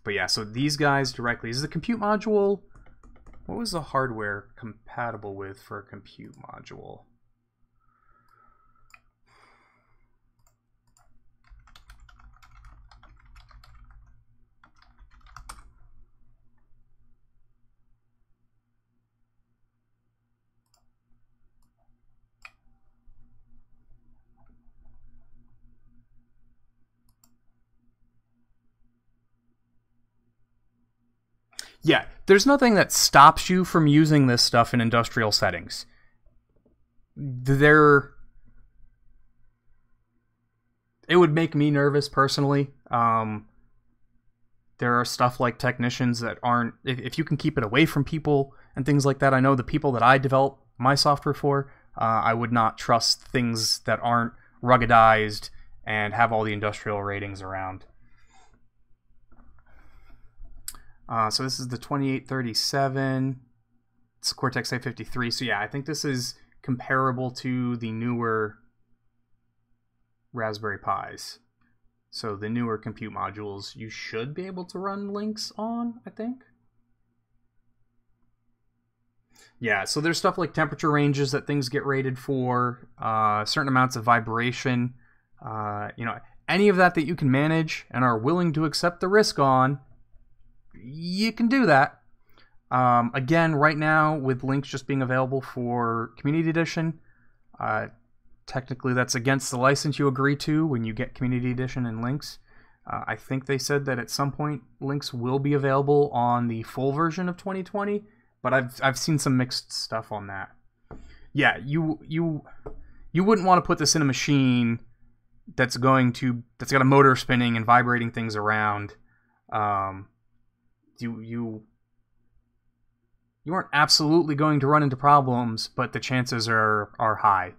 but yeah, so these guys directly is the compute module. What was the hardware compatible with for a compute module? Yeah, there's nothing that stops you from using this stuff in industrial settings. There it would make me nervous personally. Um, there are stuff like technicians that aren't. If, if you can keep it away from people and things like that, I know the people that I develop my software for, uh, I would not trust things that aren't ruggedized and have all the industrial ratings around. Uh, so this is the 2837. It's Cortex A53. So yeah, I think this is comparable to the newer Raspberry Pis. So the newer compute modules you should be able to run Linx on, I think. Yeah, so there's stuff like temperature ranges that things get rated for, uh, certain amounts of vibration, uh, you know, any of that that you can manage and are willing to accept the risk on, you can do that. Um, again, right now with Linx just being available for Community Edition, uh, technically that's against the license you agree to when you get Community Edition and Linx. Uh, I think they said that at some point Linx will be available on the full version of 2020, but I've I've seen some mixed stuff on that. Yeah, you you you wouldn't want to put this in a machine that's going to that's got a motor spinning and vibrating things around. Um, you you you aren't absolutely going to run into problems, but the chances are are high.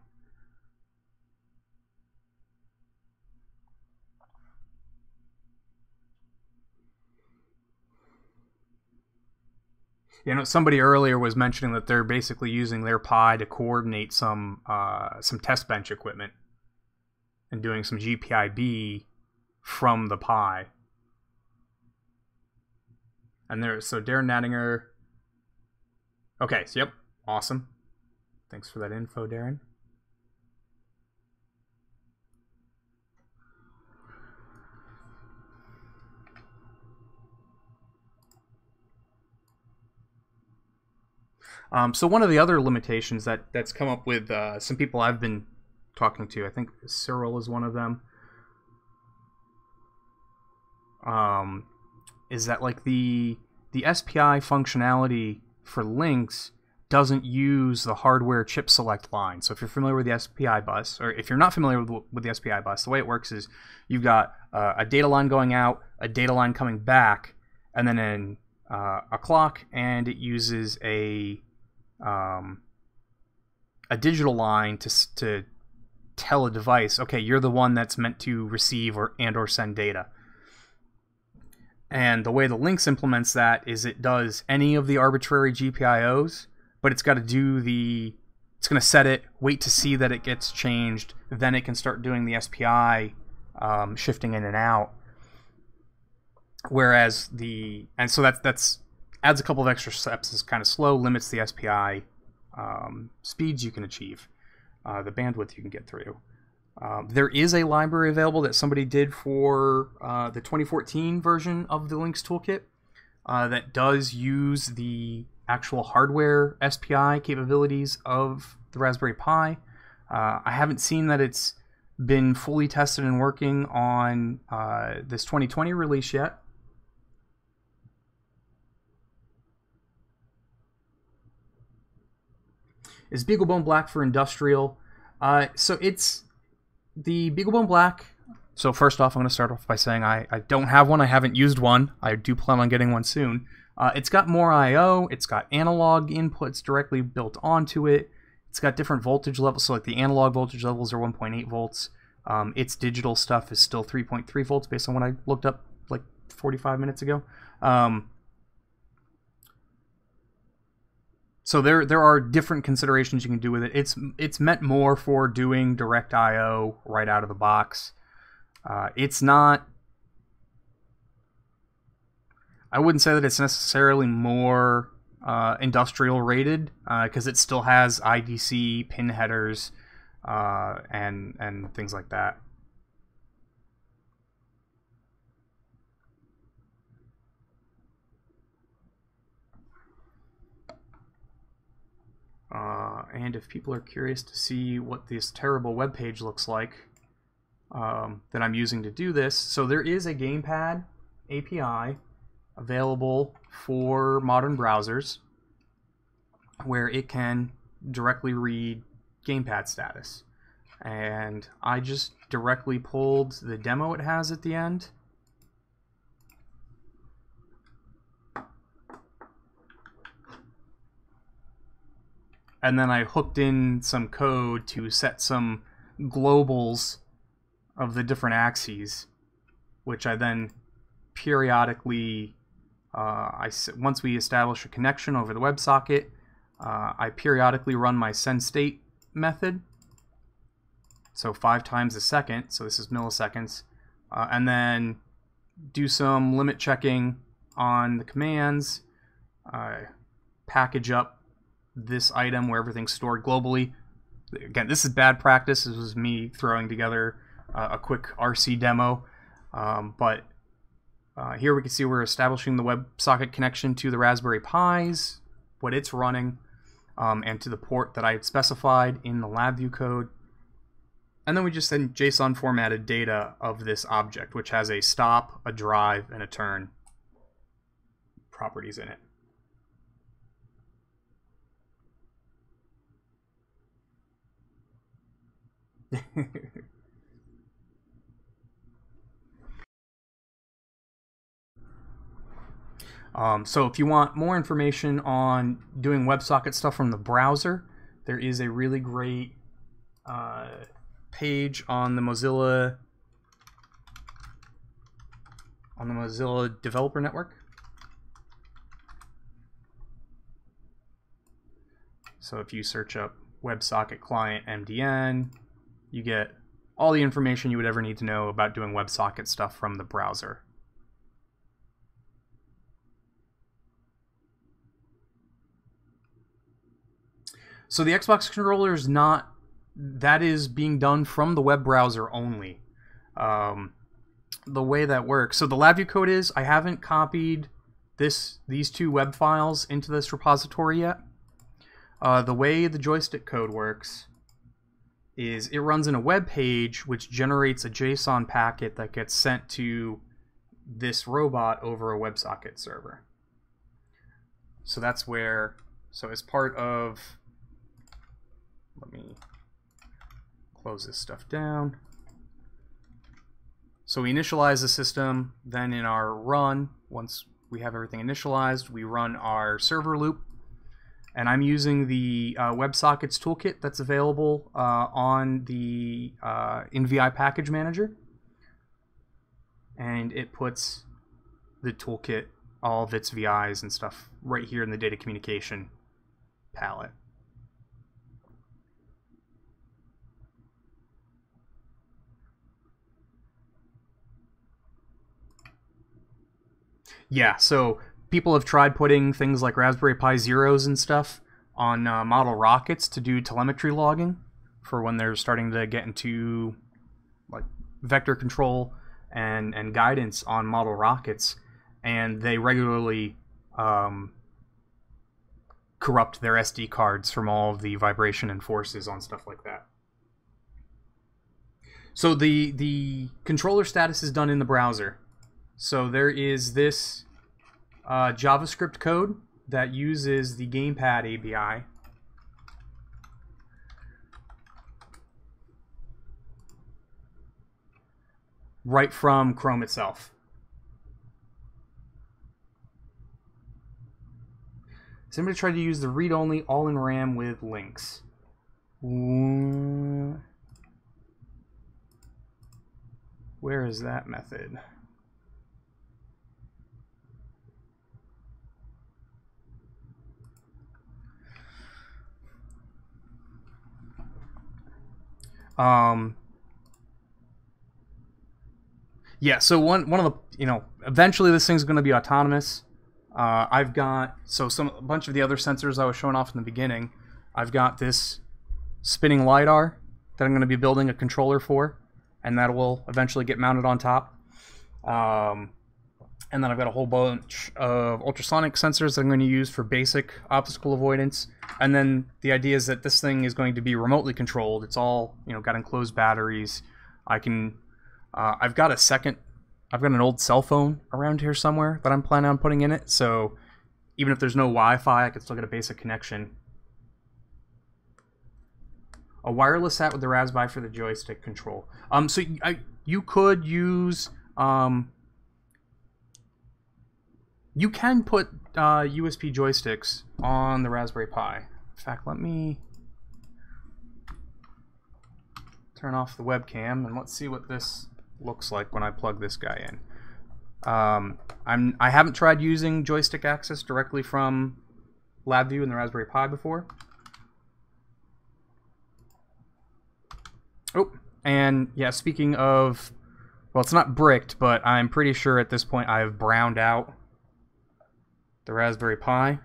You know, somebody earlier was mentioning that they're basically using their Pi to coordinate some uh, some test bench equipment and doing some GPIB from the Pi. And there, so Darren Nattinger. Okay, so yep, awesome. Thanks for that info, Darren. Um, so one of the other limitations that that's come up with uh, some people I've been talking to, I think Cyril is one of them, um, is that like the the SPI functionality for Linx doesn't use the hardware chip select line. So if you're familiar with the SPI bus, or if you're not familiar with, with the SPI bus, the way it works is you've got uh, a data line going out, a data line coming back, and then an, uh, a clock, and it uses a um, a digital line to to tell a device, okay, you're the one that's meant to receive or and or send data. And the way the Linx implements that is it does any of the arbitrary GPIOs, but it's got to do the it's going to set it, wait to see that it gets changed, then it can start doing the SPI um, shifting in and out. Whereas the and so that's that's adds a couple of extra steps. is kind of slow, limits the SPI um, speeds you can achieve, uh, the bandwidth you can get through. Um, there is a library available that somebody did for uh, the 2014 version of the Linx Toolkit uh, that does use the actual hardware SPI capabilities of the Raspberry Pi. Uh, I haven't seen that it's been fully tested and working on uh, this 2020 release yet. is BeagleBone Black for industrial. Uh, so it's the BeagleBone Black. So first off, I'm going to start off by saying I, I don't have one. I haven't used one. I do plan on getting one soon. Uh, it's got more I/O. It's got analog inputs directly built onto it. It's got different voltage levels. So like the analog voltage levels are 1.8 volts. Um, its digital stuff is still 3.3 volts based on what I looked up like 45 minutes ago. Um, so there there are different considerations you can do with it. It's it's meant more for doing direct I/O right out of the box. Uh, it's not. I wouldn't say that it's necessarily more uh, industrial rated because uh, it still has IDC pin headers uh, and and things like that. Uh, and if people are curious to see what this terrible web page looks like um, that I'm using to do this, so there is a gamepad API available for modern browsers where it can directly read gamepad status. and I just directly pulled the demo it has at the end. And then I hooked in some code to set some globals of the different axes, which I then periodically, uh, I once we establish a connection over the WebSocket, uh, I periodically run my send state method. So five times a second, so this is milliseconds, uh, and then do some limit checking on the commands, package up this item where everything's stored globally. Again, this is bad practice. This was me throwing together uh, a quick RC demo, um, but uh, here we can see we're establishing the WebSocket connection to the Raspberry Pis, what it's running, um, and to the port that I had specified in the LabVIEW code. And then we just send JSON formatted data of this object, which has a stop, a drive, and a turn properties in it. um, so if you want more information on doing WebSocket stuff from the browser, there is a really great uh, page on the Mozilla on the Mozilla Developer Network. So if you search up WebSocket client MDN, you get all the information you would ever need to know about doing WebSocket stuff from the browser. So the Xbox controller is not that is being done from the web browser only. Um, the way that works. So the LabVIEW code is I haven't copied this these two web files into this repository yet. Uh, the way the joystick code works is it runs in a web page which generates a JSON packet that gets sent to this robot over a WebSocket server. So that's where, so as part of, let me close this stuff down. So we initialize the system, then in our run, once we have everything initialized, we run our server loop and I'm using the uh, WebSockets toolkit that's available uh, on the uh, NVI package manager. And it puts the toolkit, all of its VIs and stuff, right here in the data communication palette. Yeah, so people have tried putting things like Raspberry Pi Zeros and stuff on uh, model rockets to do telemetry logging for when they're starting to get into like vector control and and guidance on model rockets, and they regularly um, corrupt their SD cards from all of the vibration and forces on stuff like that. So the the controller status is done in the browser. So there is this uh, JavaScript code that uses the Gamepad API. Right from Chrome itself. Somebody tried to use the read-only all-in-RAM with Linx. Where is that method? Um, yeah, so one one of the you know eventually this thing's going to be autonomous. Uh, I've got so some a bunch of the other sensors I was showing off in the beginning. I've got this spinning lidar that I'm going to be building a controller for, and that will eventually get mounted on top. Um, and then I've got a whole bunch of ultrasonic sensors that I'm going to use for basic obstacle avoidance. And then the idea is that this thing is going to be remotely controlled. It's all, you know, got enclosed batteries. I can, uh, I've got a second, I've got an old cell phone around here somewhere that I'm planning on putting in it. So even if there's no Wi-Fi, I can still get a basic connection. a wireless hat with the Raspberry for the joystick control. Um, so I, you could use um, you can put uh, USB joysticks on the Raspberry Pi. In fact, let me turn off the webcam and let's see what this looks like when I plug this guy in. Um, I'm I haven't tried using joystick access directly from LabVIEW and the Raspberry Pi before. Oh, and yeah, speaking of, well, it's not bricked, but I'm pretty sure at this point I've browned out the Raspberry Pi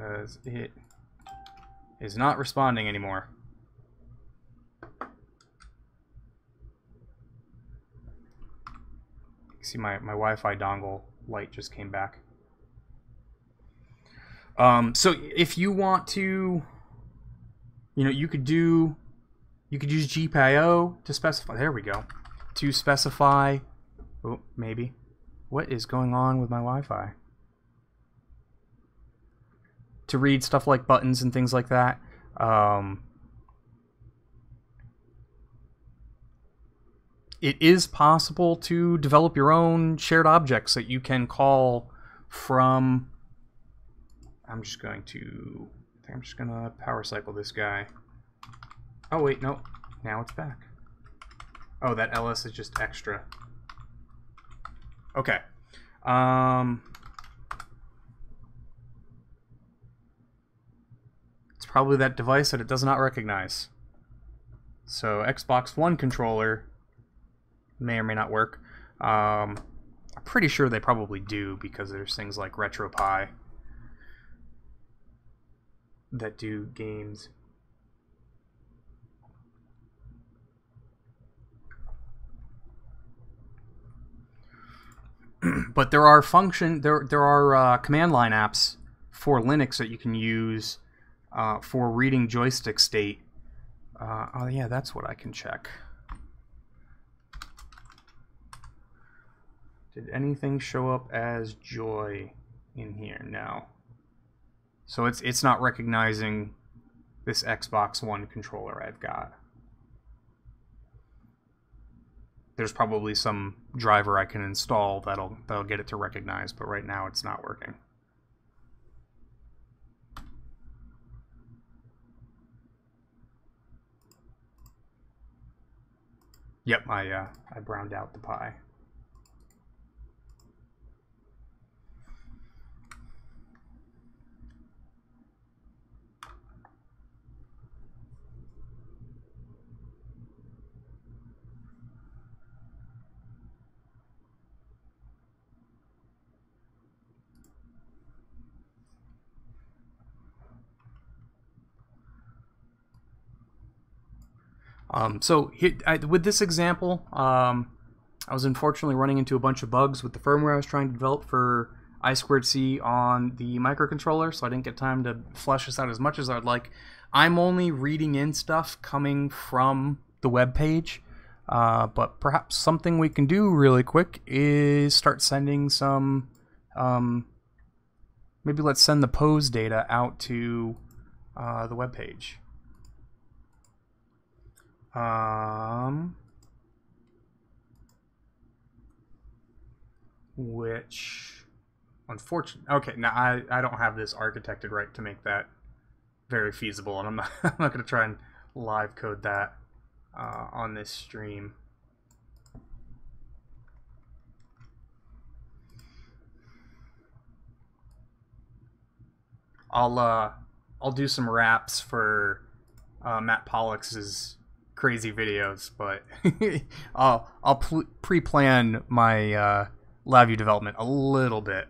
because it is not responding anymore. See, my, my Wi-Fi dongle light just came back. Um, so if you want to, you know, you could do, you could use GPIO to specify. There we go. To specify. Oh, maybe. What is going on with my Wi-Fi? To read stuff like buttons and things like that. Um, it is possible to develop your own shared objects that you can call from. I'm just going to. I think I'm just gonna power cycle this guy. Oh wait, no. Now it's back. Oh, that ls is just extra. Okay. Um. It's probably that device that it does not recognize. So Xbox One controller may or may not work. Um, I'm pretty sure they probably do because there's things like RetroPie that do games. but there are function there there are uh, command line apps for Linux that you can use uh, for reading joystick state. Uh, oh yeah, that's what I can check. Did anything show up as joy in here? No. So it's it's not recognizing this Xbox One controller I've got. There's probably some driver I can install that'll that'll get it to recognize, but right now it's not working. Yep, I uh, I browned out the Pi. Um, so here, I, with this example, um, I was unfortunately running into a bunch of bugs with the firmware I was trying to develop for I squared C on the microcontroller, so I didn't get time to flesh this out as much as I'd like. I'm only reading in stuff coming from the web page, uh, but perhaps something we can do really quick is start sending some. Um, maybe let's send the pose data out to uh, the web page. Um, which, unfortunately, okay. Now I I don't have this architected right to make that very feasible, and I'm not I'm not gonna try and live code that uh, on this stream. I'll uh I'll do some raps for uh, Matt Pollock's crazy videos, but I'll I'll pl- pre-plan my uh, LabVIEW development a little bit.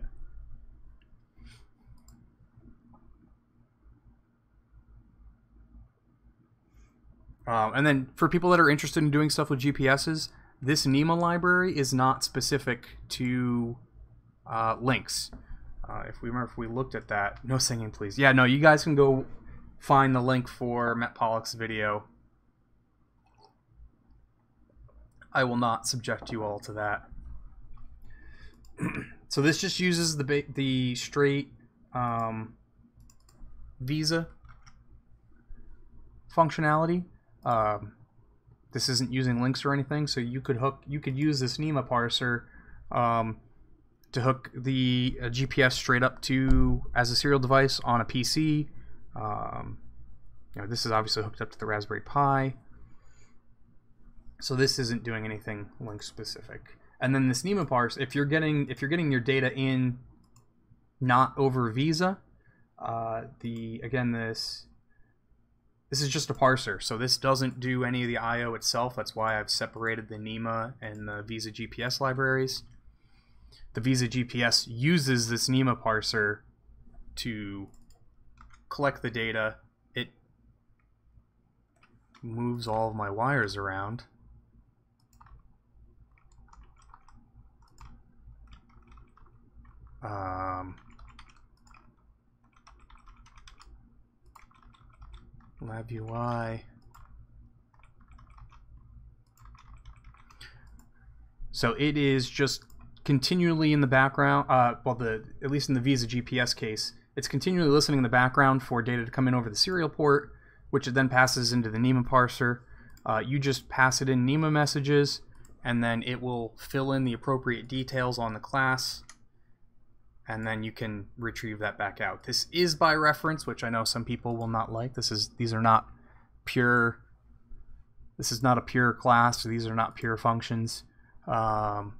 Um, and then for people that are interested in doing stuff with GPSs, this NMEA library is not specific to uh, Linx. Uh, if we remember, if we looked at that, no singing, please. Yeah, no, you guys can go find the link for Matt Pollock's video I will not subject you all to that. so this just uses the the straight um, Visa functionality. Um, this isn't using Linx or anything, so you could hook, you could use this NMEA parser um, to hook the uh, GPS straight up to as a serial device on a PC. Um, you know, this is obviously hooked up to the Raspberry Pi. So this isn't doing anything link specific. And then this NMEA parse, if you're getting if you're getting your data in not over Visa, uh, the again this this is just a parser, so this doesn't do any of the I/O itself. That's why I've separated the NMEA and the Visa GPS libraries. The Visa GPS uses this NMEA parser to collect the data. It moves all of my wires around. Um, Lab UI. So it is just continually in the background. Uh, well, the at least in the Visa GPS case, it's continually listening in the background for data to come in over the serial port, which it then passes into the NMEA parser. Uh, you just pass it in NMEA messages, and then it will fill in the appropriate details on the class and then you can retrieve that back out. This is by reference, which I know some people will not like. This is these are not pure. This is not a pure class. These are not pure functions. Um,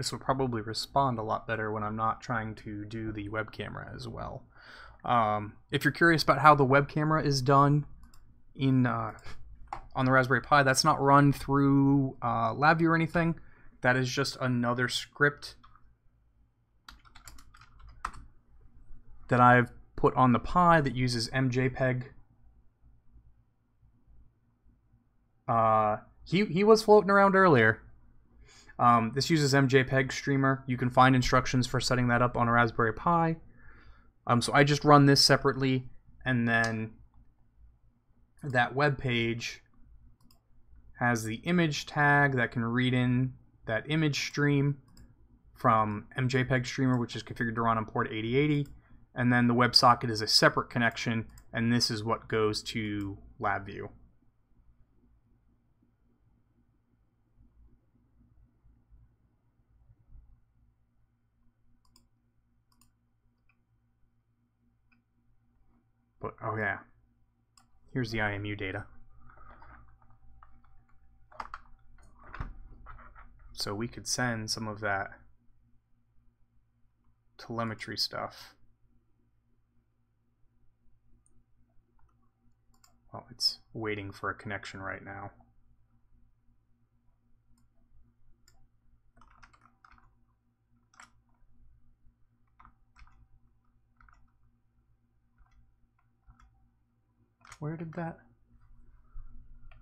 This will probably respond a lot better when I'm not trying to do the web camera as well. Um, if you're curious about how the web camera is done in uh, on the Raspberry Pi, that's not run through uh, LabVIEW or anything. That is just another script that I've put on the Pi that uses MJPEG. Uh, he, he was floating around earlier. Um, this uses MJPEG Streamer. You can find instructions for setting that up on a Raspberry Pi. Um, so I just run this separately, and then that web page has the image tag that can read in that image stream from MJPEG Streamer, which is configured to run on port 8080. And then the WebSocket is a separate connection, and this is what goes to LabVIEW. But, oh yeah. Here's the IMU data. So we could send some of that telemetry stuff. Well, it's waiting for a connection right now. Where did that?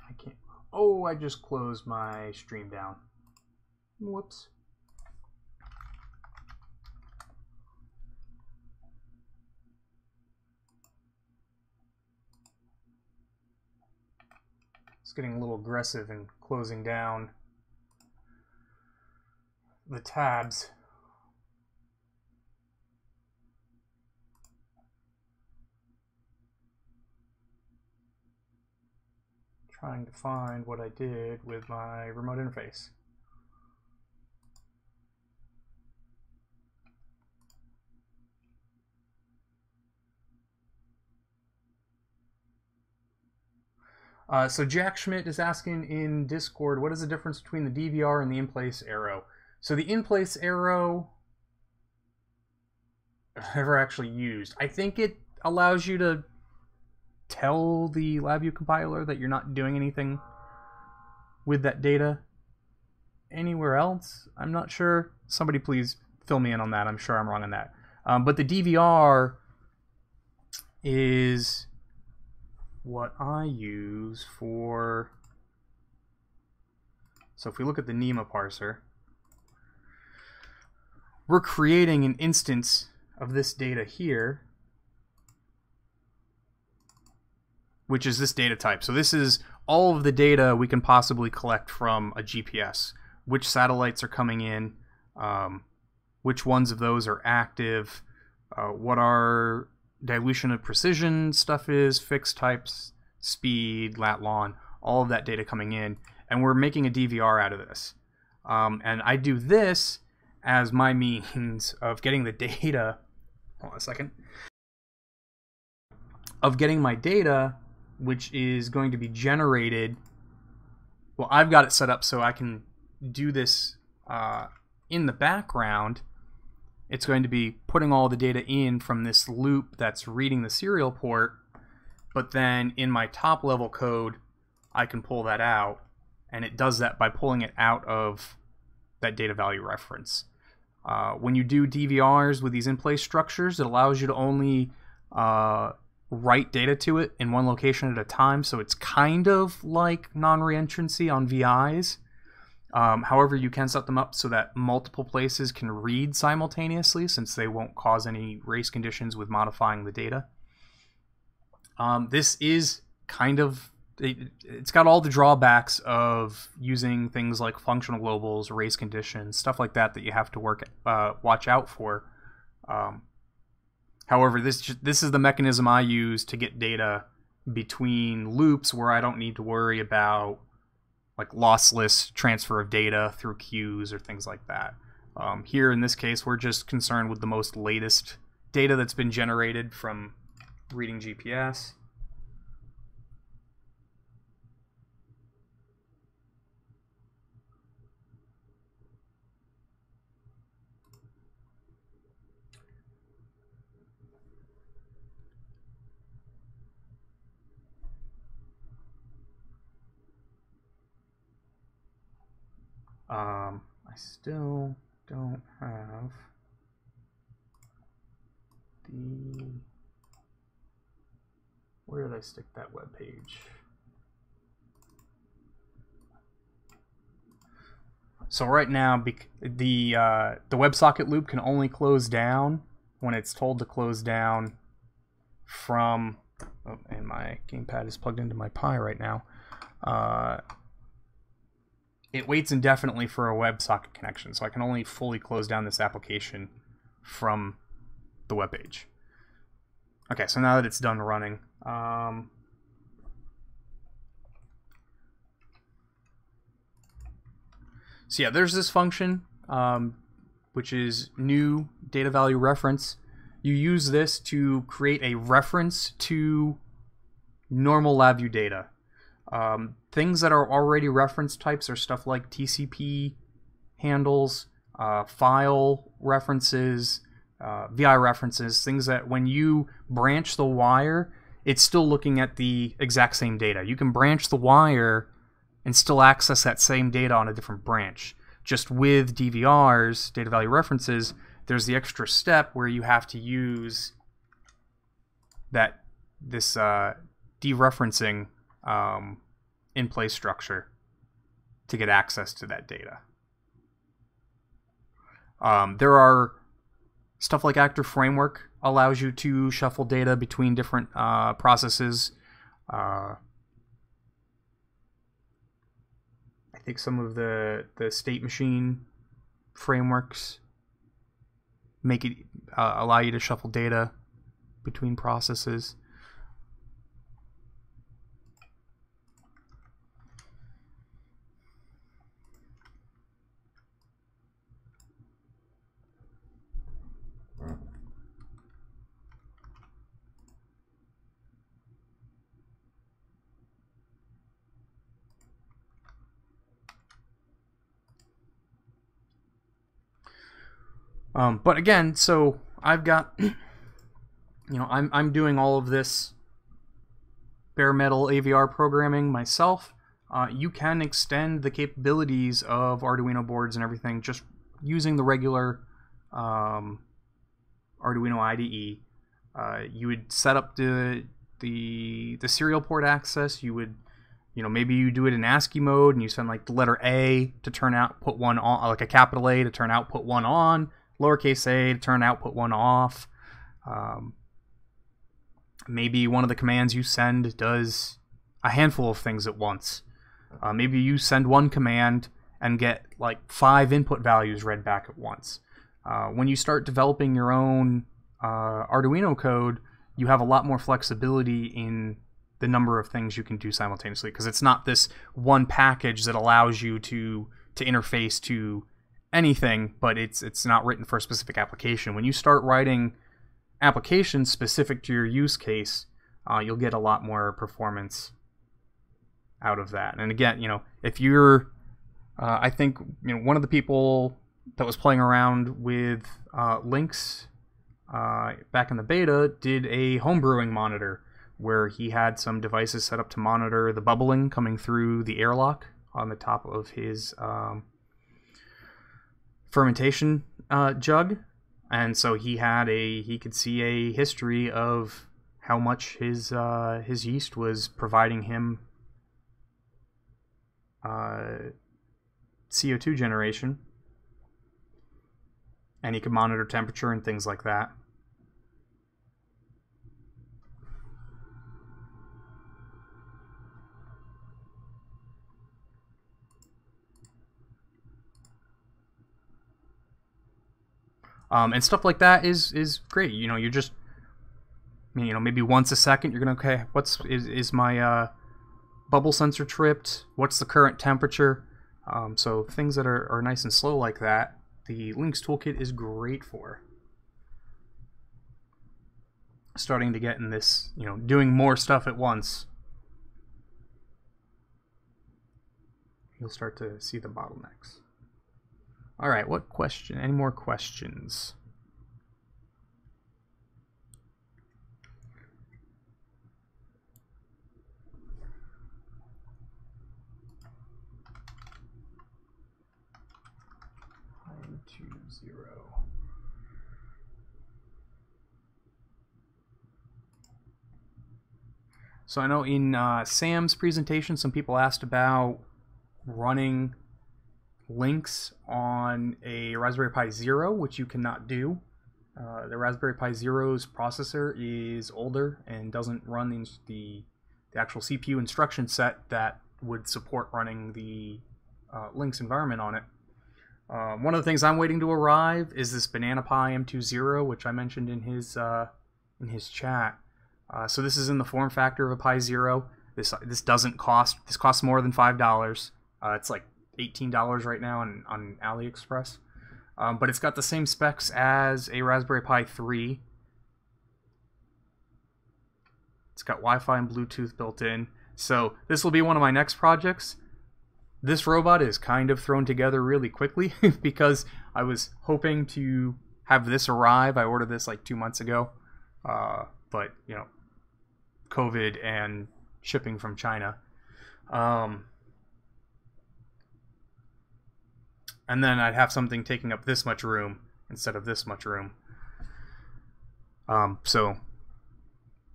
I can't. Oh, I just closed my stream down. Whoops. It's getting a little aggressive and closing down the tabs. Trying to find what I did with my remote interface. Uh, so Jack Schmidt is asking in Discord, what is the difference between the DVR and the in-place arrow? So the in-place arrow, I've never actually used. I think it allows you to tell the LabVIEW compiler that you're not doing anything with that data anywhere else. I'm not sure. Somebody please fill me in on that. I'm sure I'm wrong on that. Um, but the DVR is what I use for. So if we look at the NMEA parser, we're creating an instance of this data here which is this data type. So this is all of the data we can possibly collect from a GPS. Which satellites are coming in, um, which ones of those are active, uh, what our dilution of precision stuff is, fixed types, speed, lat long, all of that data coming in, and we're making a DVR out of this. Um, and I do this as my means of getting the data. Hold on a second. Of getting my data, which is going to be generated. Well, I've got it set up so I can do this uh, in the background. It's going to be putting all the data in from this loop that's reading the serial port, but then in my top level code, I can pull that out, and it does that by pulling it out of that data value reference. Uh, when you do DVRs with these in-place structures, it allows you to only uh, write data to it in one location at a time, so it's kind of like non-reentrancy on VIs. Um, however, you can set them up so that multiple places can read simultaneously, since they won't cause any race conditions with modifying the data. Um, this is kind of it, has got all the drawbacks of using things like functional globals, race conditions, stuff like that that you have to work uh, watch out for. Um, however, this this is the mechanism I use to get data between loops where I don't need to worry about like lossless transfer of data through queues or things like that. Um, here in this case, we're just concerned with the most latest data that's been generated from reading GPS. Um, I still don't have the. Where did I stick that web page? So right now, the uh, the WebSocket loop can only close down when it's told to close down from. Oh, and my gamepad is plugged into my Pi right now. Uh, it waits indefinitely for a WebSocket connection, so I can only fully close down this application from the web page. Okay, so now that it's done running, um, so yeah, there's this function, um, which is new data value reference. You use this to create a reference to normal LabVIEW data. Um, things that are already reference types are stuff like TCP handles, uh, file references, uh, VI references, things that when you branch the wire, it's still looking at the exact same data. You can branch the wire and still access that same data on a different branch. Just with DVRs, data value references, there's the extra step where you have to use that this uh, dereferencing um, in place structure to get access to that data. Um, there are stuff like Actor Framework allows you to shuffle data between different uh, processes. Uh, I think some of the the state machine frameworks make it uh, allow you to shuffle data between processes. Um, but again, so I've got, you know, I'm I'm doing all of this bare metal AVR programming myself. Uh, you can extend the capabilities of Arduino boards and everything just using the regular um, Arduino IDE. Uh, you would set up the the the serial port access. You would, you know, maybe you do it in ASCII mode and you send like the letter A to turn out put one on, like a capital A to turn output one on lowercase a to turn output one off. Um, maybe one of the commands you send does a handful of things at once. Uh, maybe you send one command and get like five input values read back at once. Uh, when you start developing your own uh, Arduino code, you have a lot more flexibility in the number of things you can do simultaneously because it's not this one package that allows you to to interface to anything, but it's it's not written for a specific application. When you start writing applications specific to your use case, uh, you'll get a lot more performance out of that. And again, you know, if you're, uh, I think you know one of the people that was playing around with uh, Linx uh, back in the beta did a homebrewing monitor where he had some devices set up to monitor the bubbling coming through the airlock on the top of his um, fermentation uh, jug, and so he had a he could see a history of how much his uh, his yeast was providing him uh, CO2 generation, and he could monitor temperature and things like that. Um, and stuff like that is is great. You know, you're just you know maybe once a second you're gonna okay what's is is my uh, bubble sensor tripped? What's the current temperature? Um, so things that are, are nice and slow like that, the Linx toolkit is great for. Starting to get in this, you know, doing more stuff at once. You'll start to see the bottlenecks. All right, what question? Any more questions? So I know in uh, Sam's presentation, some people asked about running Linx on a Raspberry Pi Zero, which you cannot do. Uh, the Raspberry Pi Zero's processor is older and doesn't run the, the, the actual CPU instruction set that would support running the uh, environment on it. Uh, one of the things I'm waiting to arrive is this Banana Pi M20, which I mentioned in his uh, in his chat. Uh, so this is in the form factor of a Pi Zero. This this doesn't cost this costs more than five dollars. Uh, it's like $18 right now on, on AliExpress. Um, but it's got the same specs as a Raspberry Pi 3. It's got Wi Fi and Bluetooth built in. So this will be one of my next projects. This robot is kind of thrown together really quickly because I was hoping to have this arrive. I ordered this like two months ago. Uh, but, you know, COVID and shipping from China. Um, and then I'd have something taking up this much room instead of this much room. Um, so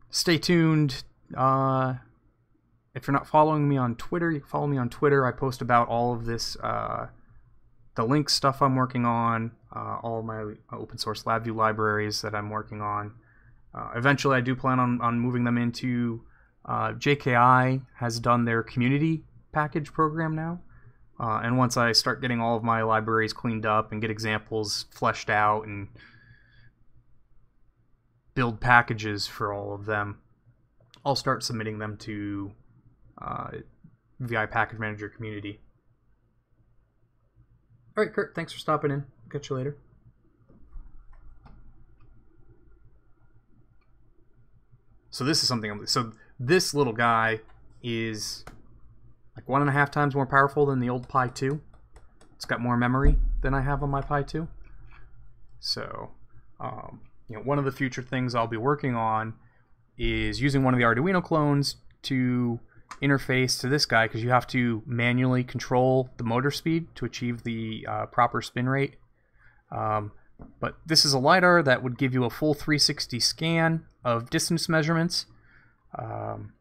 stay tuned. Uh, if you're not following me on Twitter, you can follow me on Twitter. I post about all of this, uh, the Linx stuff I'm working on, uh, all my open source LabVIEW libraries that I'm working on. Uh, eventually, I do plan on, on moving them into uh, JKI has done their community package program now. Uh, and once I start getting all of my libraries cleaned up and get examples fleshed out and build packages for all of them, I'll start submitting them to uh, VI Package Manager community. All right, Kurt, thanks for stopping in. Catch you later. So this is something. I'm, so this little guy is like one and a half times more powerful than the old Pi 2. It's got more memory than I have on my Pi 2. So, um, you know, one of the future things I'll be working on is using one of the Arduino clones to interface to this guy because you have to manually control the motor speed to achieve the uh, proper spin rate. Um, but this is a LiDAR that would give you a full 360 scan of distance measurements. Um,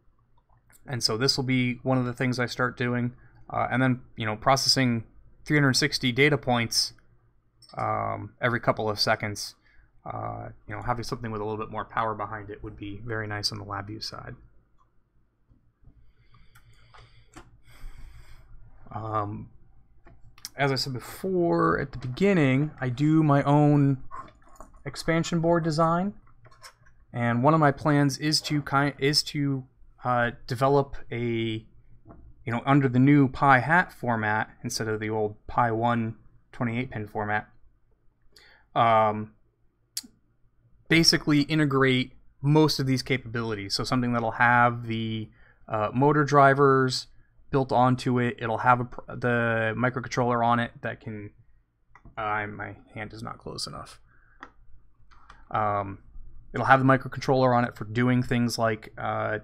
and so this will be one of the things I start doing. Uh, and then, you know, processing 360 data points um, every couple of seconds uh, you know, having something with a little bit more power behind it would be very nice on the LabVIEW side. Um, as I said before at the beginning, I do my own expansion board design, and one of my plans is to kind is to uh, develop a you know under the new Pi Hat format instead of the old Pi One 28 pin format. Um, basically integrate most of these capabilities. So something that'll have the uh, motor drivers built onto it. It'll have a, the microcontroller on it that can. Uh, my hand is not close enough. Um, it'll have the microcontroller on it for doing things like uh,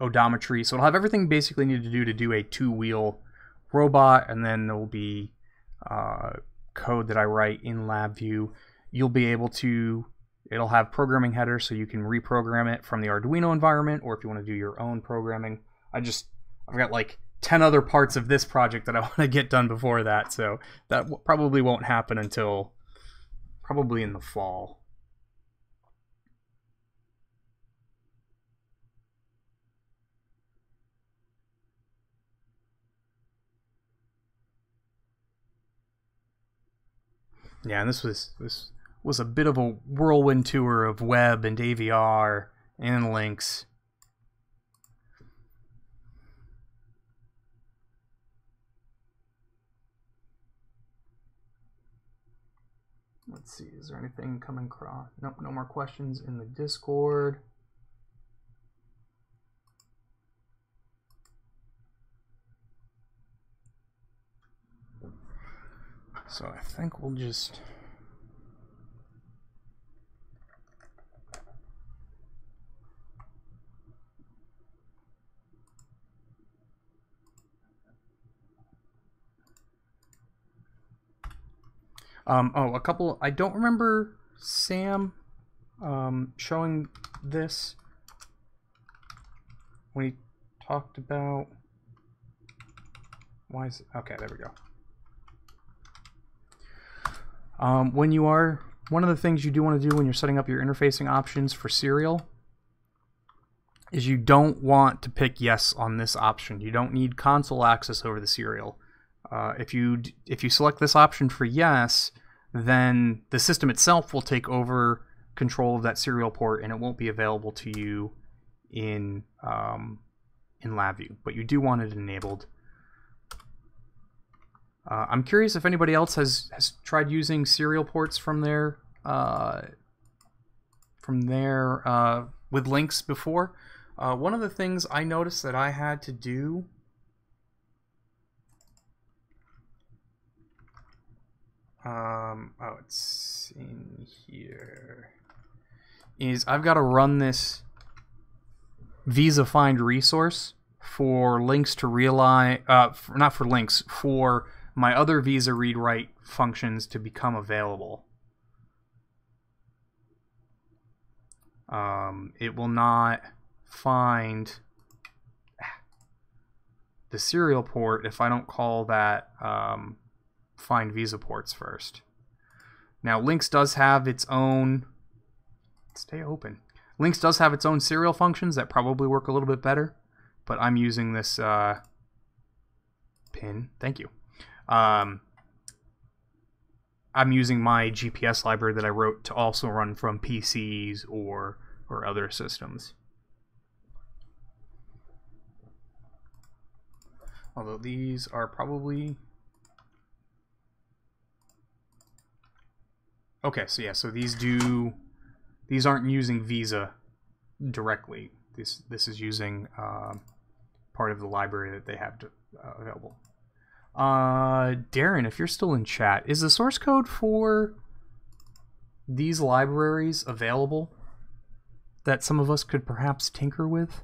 odometry. So it'll have everything basically needed to do to do a two-wheel robot, and then there will be uh, code that I write in LabVIEW. You'll be able to It'll have programming headers so you can reprogram it from the Arduino environment or if you want to do your own programming. I just, I've got like 10 other parts of this project that I want to get done before that, so that probably won't happen until probably in the fall. Yeah, and this was this was a bit of a whirlwind tour of web and AVR and Linx. Let's see, is there anything coming across? Nope, no more questions in the Discord. So I think we'll just Um, oh, a couple. I don't remember Sam um, showing this when he talked about. Why is it? Okay, there we go. Um, when you are one of the things you do want to do when you're setting up your interfacing options for serial is you don't want to pick yes on this option. You don't need console access over the serial. Uh, if you if you select this option for yes, then the system itself will take over control of that serial port, and it won't be available to you in um, in LabVIEW. But you do want it enabled. Uh, I'm curious if anybody else has has tried using serial ports from their uh, from their uh, with Linx before. Uh, one of the things I noticed that I had to do Um, oh, it's in here. Is I've got to run this Visa find resource for Linx to realize, uh, not for Linx, for my other Visa read write functions to become available. Um, it will not find the serial port if I don't call that um, find Visa ports first. Now, Linx does have its own. Stay open. Linx does have its own serial functions that probably work a little bit better, but I'm using this uh, pin. Thank you. Um, I'm using my GPS library that I wrote to also run from PCs or or other systems. Although these are probably Okay, so yeah, so these do these aren't using Visa directly. This this is using uh, part of the library that they have to, uh, available. Uh, Darren, if you're still in chat, is the source code for these libraries available that some of us could perhaps tinker with?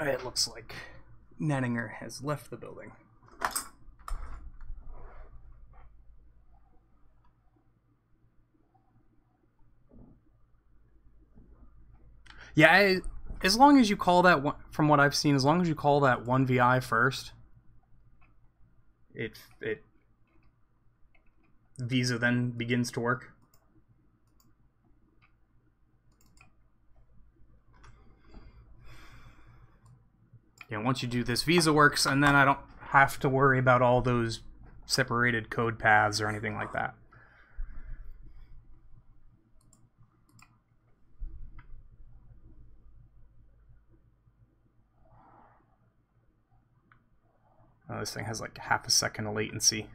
It looks like Nanninger has left the building. Yeah, I, as long as you call that one, from what I've seen, as long as you call that one VI first, it it Visa then begins to work. Yeah, once you do this, Visa works, and then I don't have to worry about all those separated code paths or anything like that. Oh, this thing has like half a second of latency.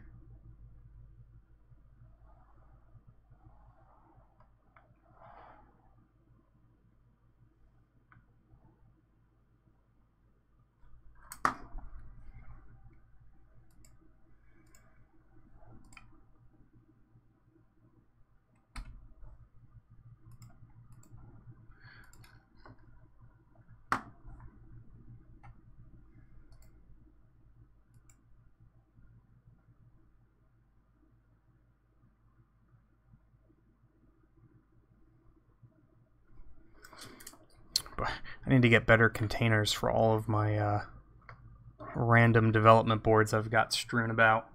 I need to get better containers for all of my uh, random development boards I've got strewn about.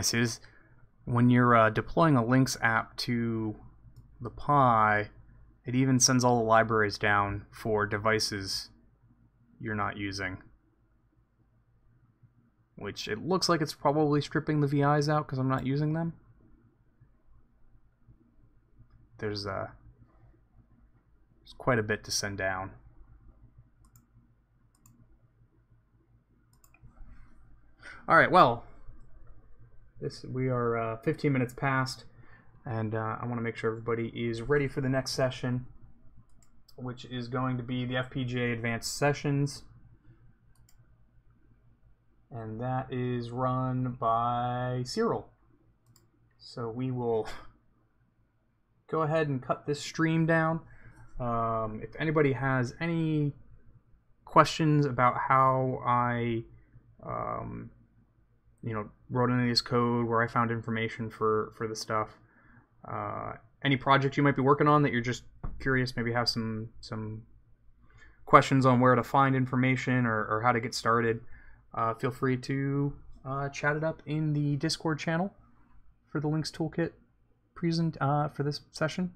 Is when you're uh, deploying a Linx app to the Pi, it even sends all the libraries down for devices you're not using. Which it looks like it's probably stripping the VIs out because I'm not using them. There's, uh, there's quite a bit to send down. All right, well, this we are uh, 15 minutes past, and uh, I want to make sure everybody is ready for the next session, which is going to be the FPGA Advanced Sessions, and that is run by Cyril. So we will go ahead and cut this stream down. Um, if anybody has any questions about how I um, you know wrote any of this code where I found information for for the stuff. Uh, any project you might be working on that you're just curious, maybe have some some questions on where to find information or, or how to get started, uh, feel free to uh, chat it up in the Discord channel for the Linx Toolkit present uh, for this session.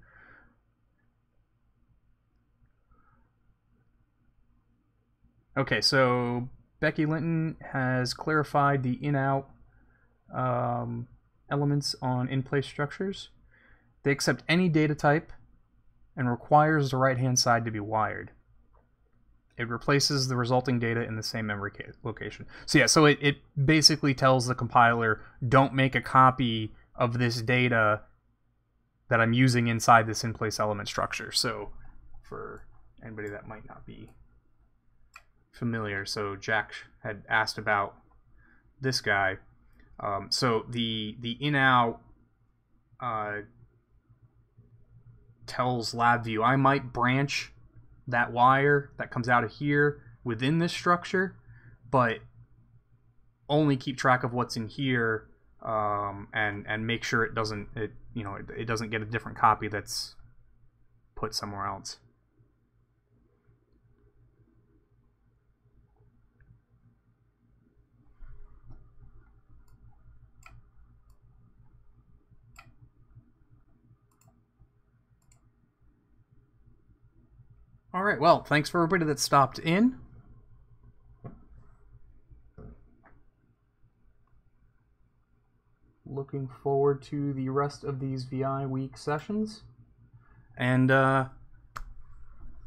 Okay, so Becky Linton has clarified the in-out um, elements on in-place structures. They accept any data type and requires the right-hand side to be wired. It replaces the resulting data in the same memory location. So yeah, so it, it basically tells the compiler, don't make a copy of this data that I'm using inside this in-place element structure. So for anybody that might not be familiar. So Jack had asked about this guy. Um, so the the in out uh, tells LabVIEW I might branch that wire that comes out of here within this structure, but only keep track of what's in here um, and and make sure it doesn't it you know it, it doesn't get a different copy that's put somewhere else. All right. Well, thanks for everybody that stopped in. Looking forward to the rest of these VI week sessions. And uh,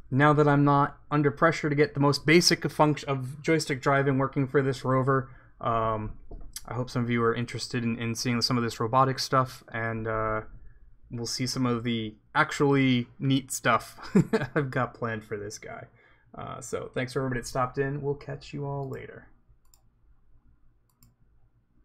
now that I'm not under pressure to get the most basic function of joystick driving working for this rover, um, I hope some of you are interested in, in seeing some of this robotic stuff, and uh, we'll see some of the actually neat stuff I've got planned for this guy. Uh, so thanks for everybody that stopped in. We'll catch you all later.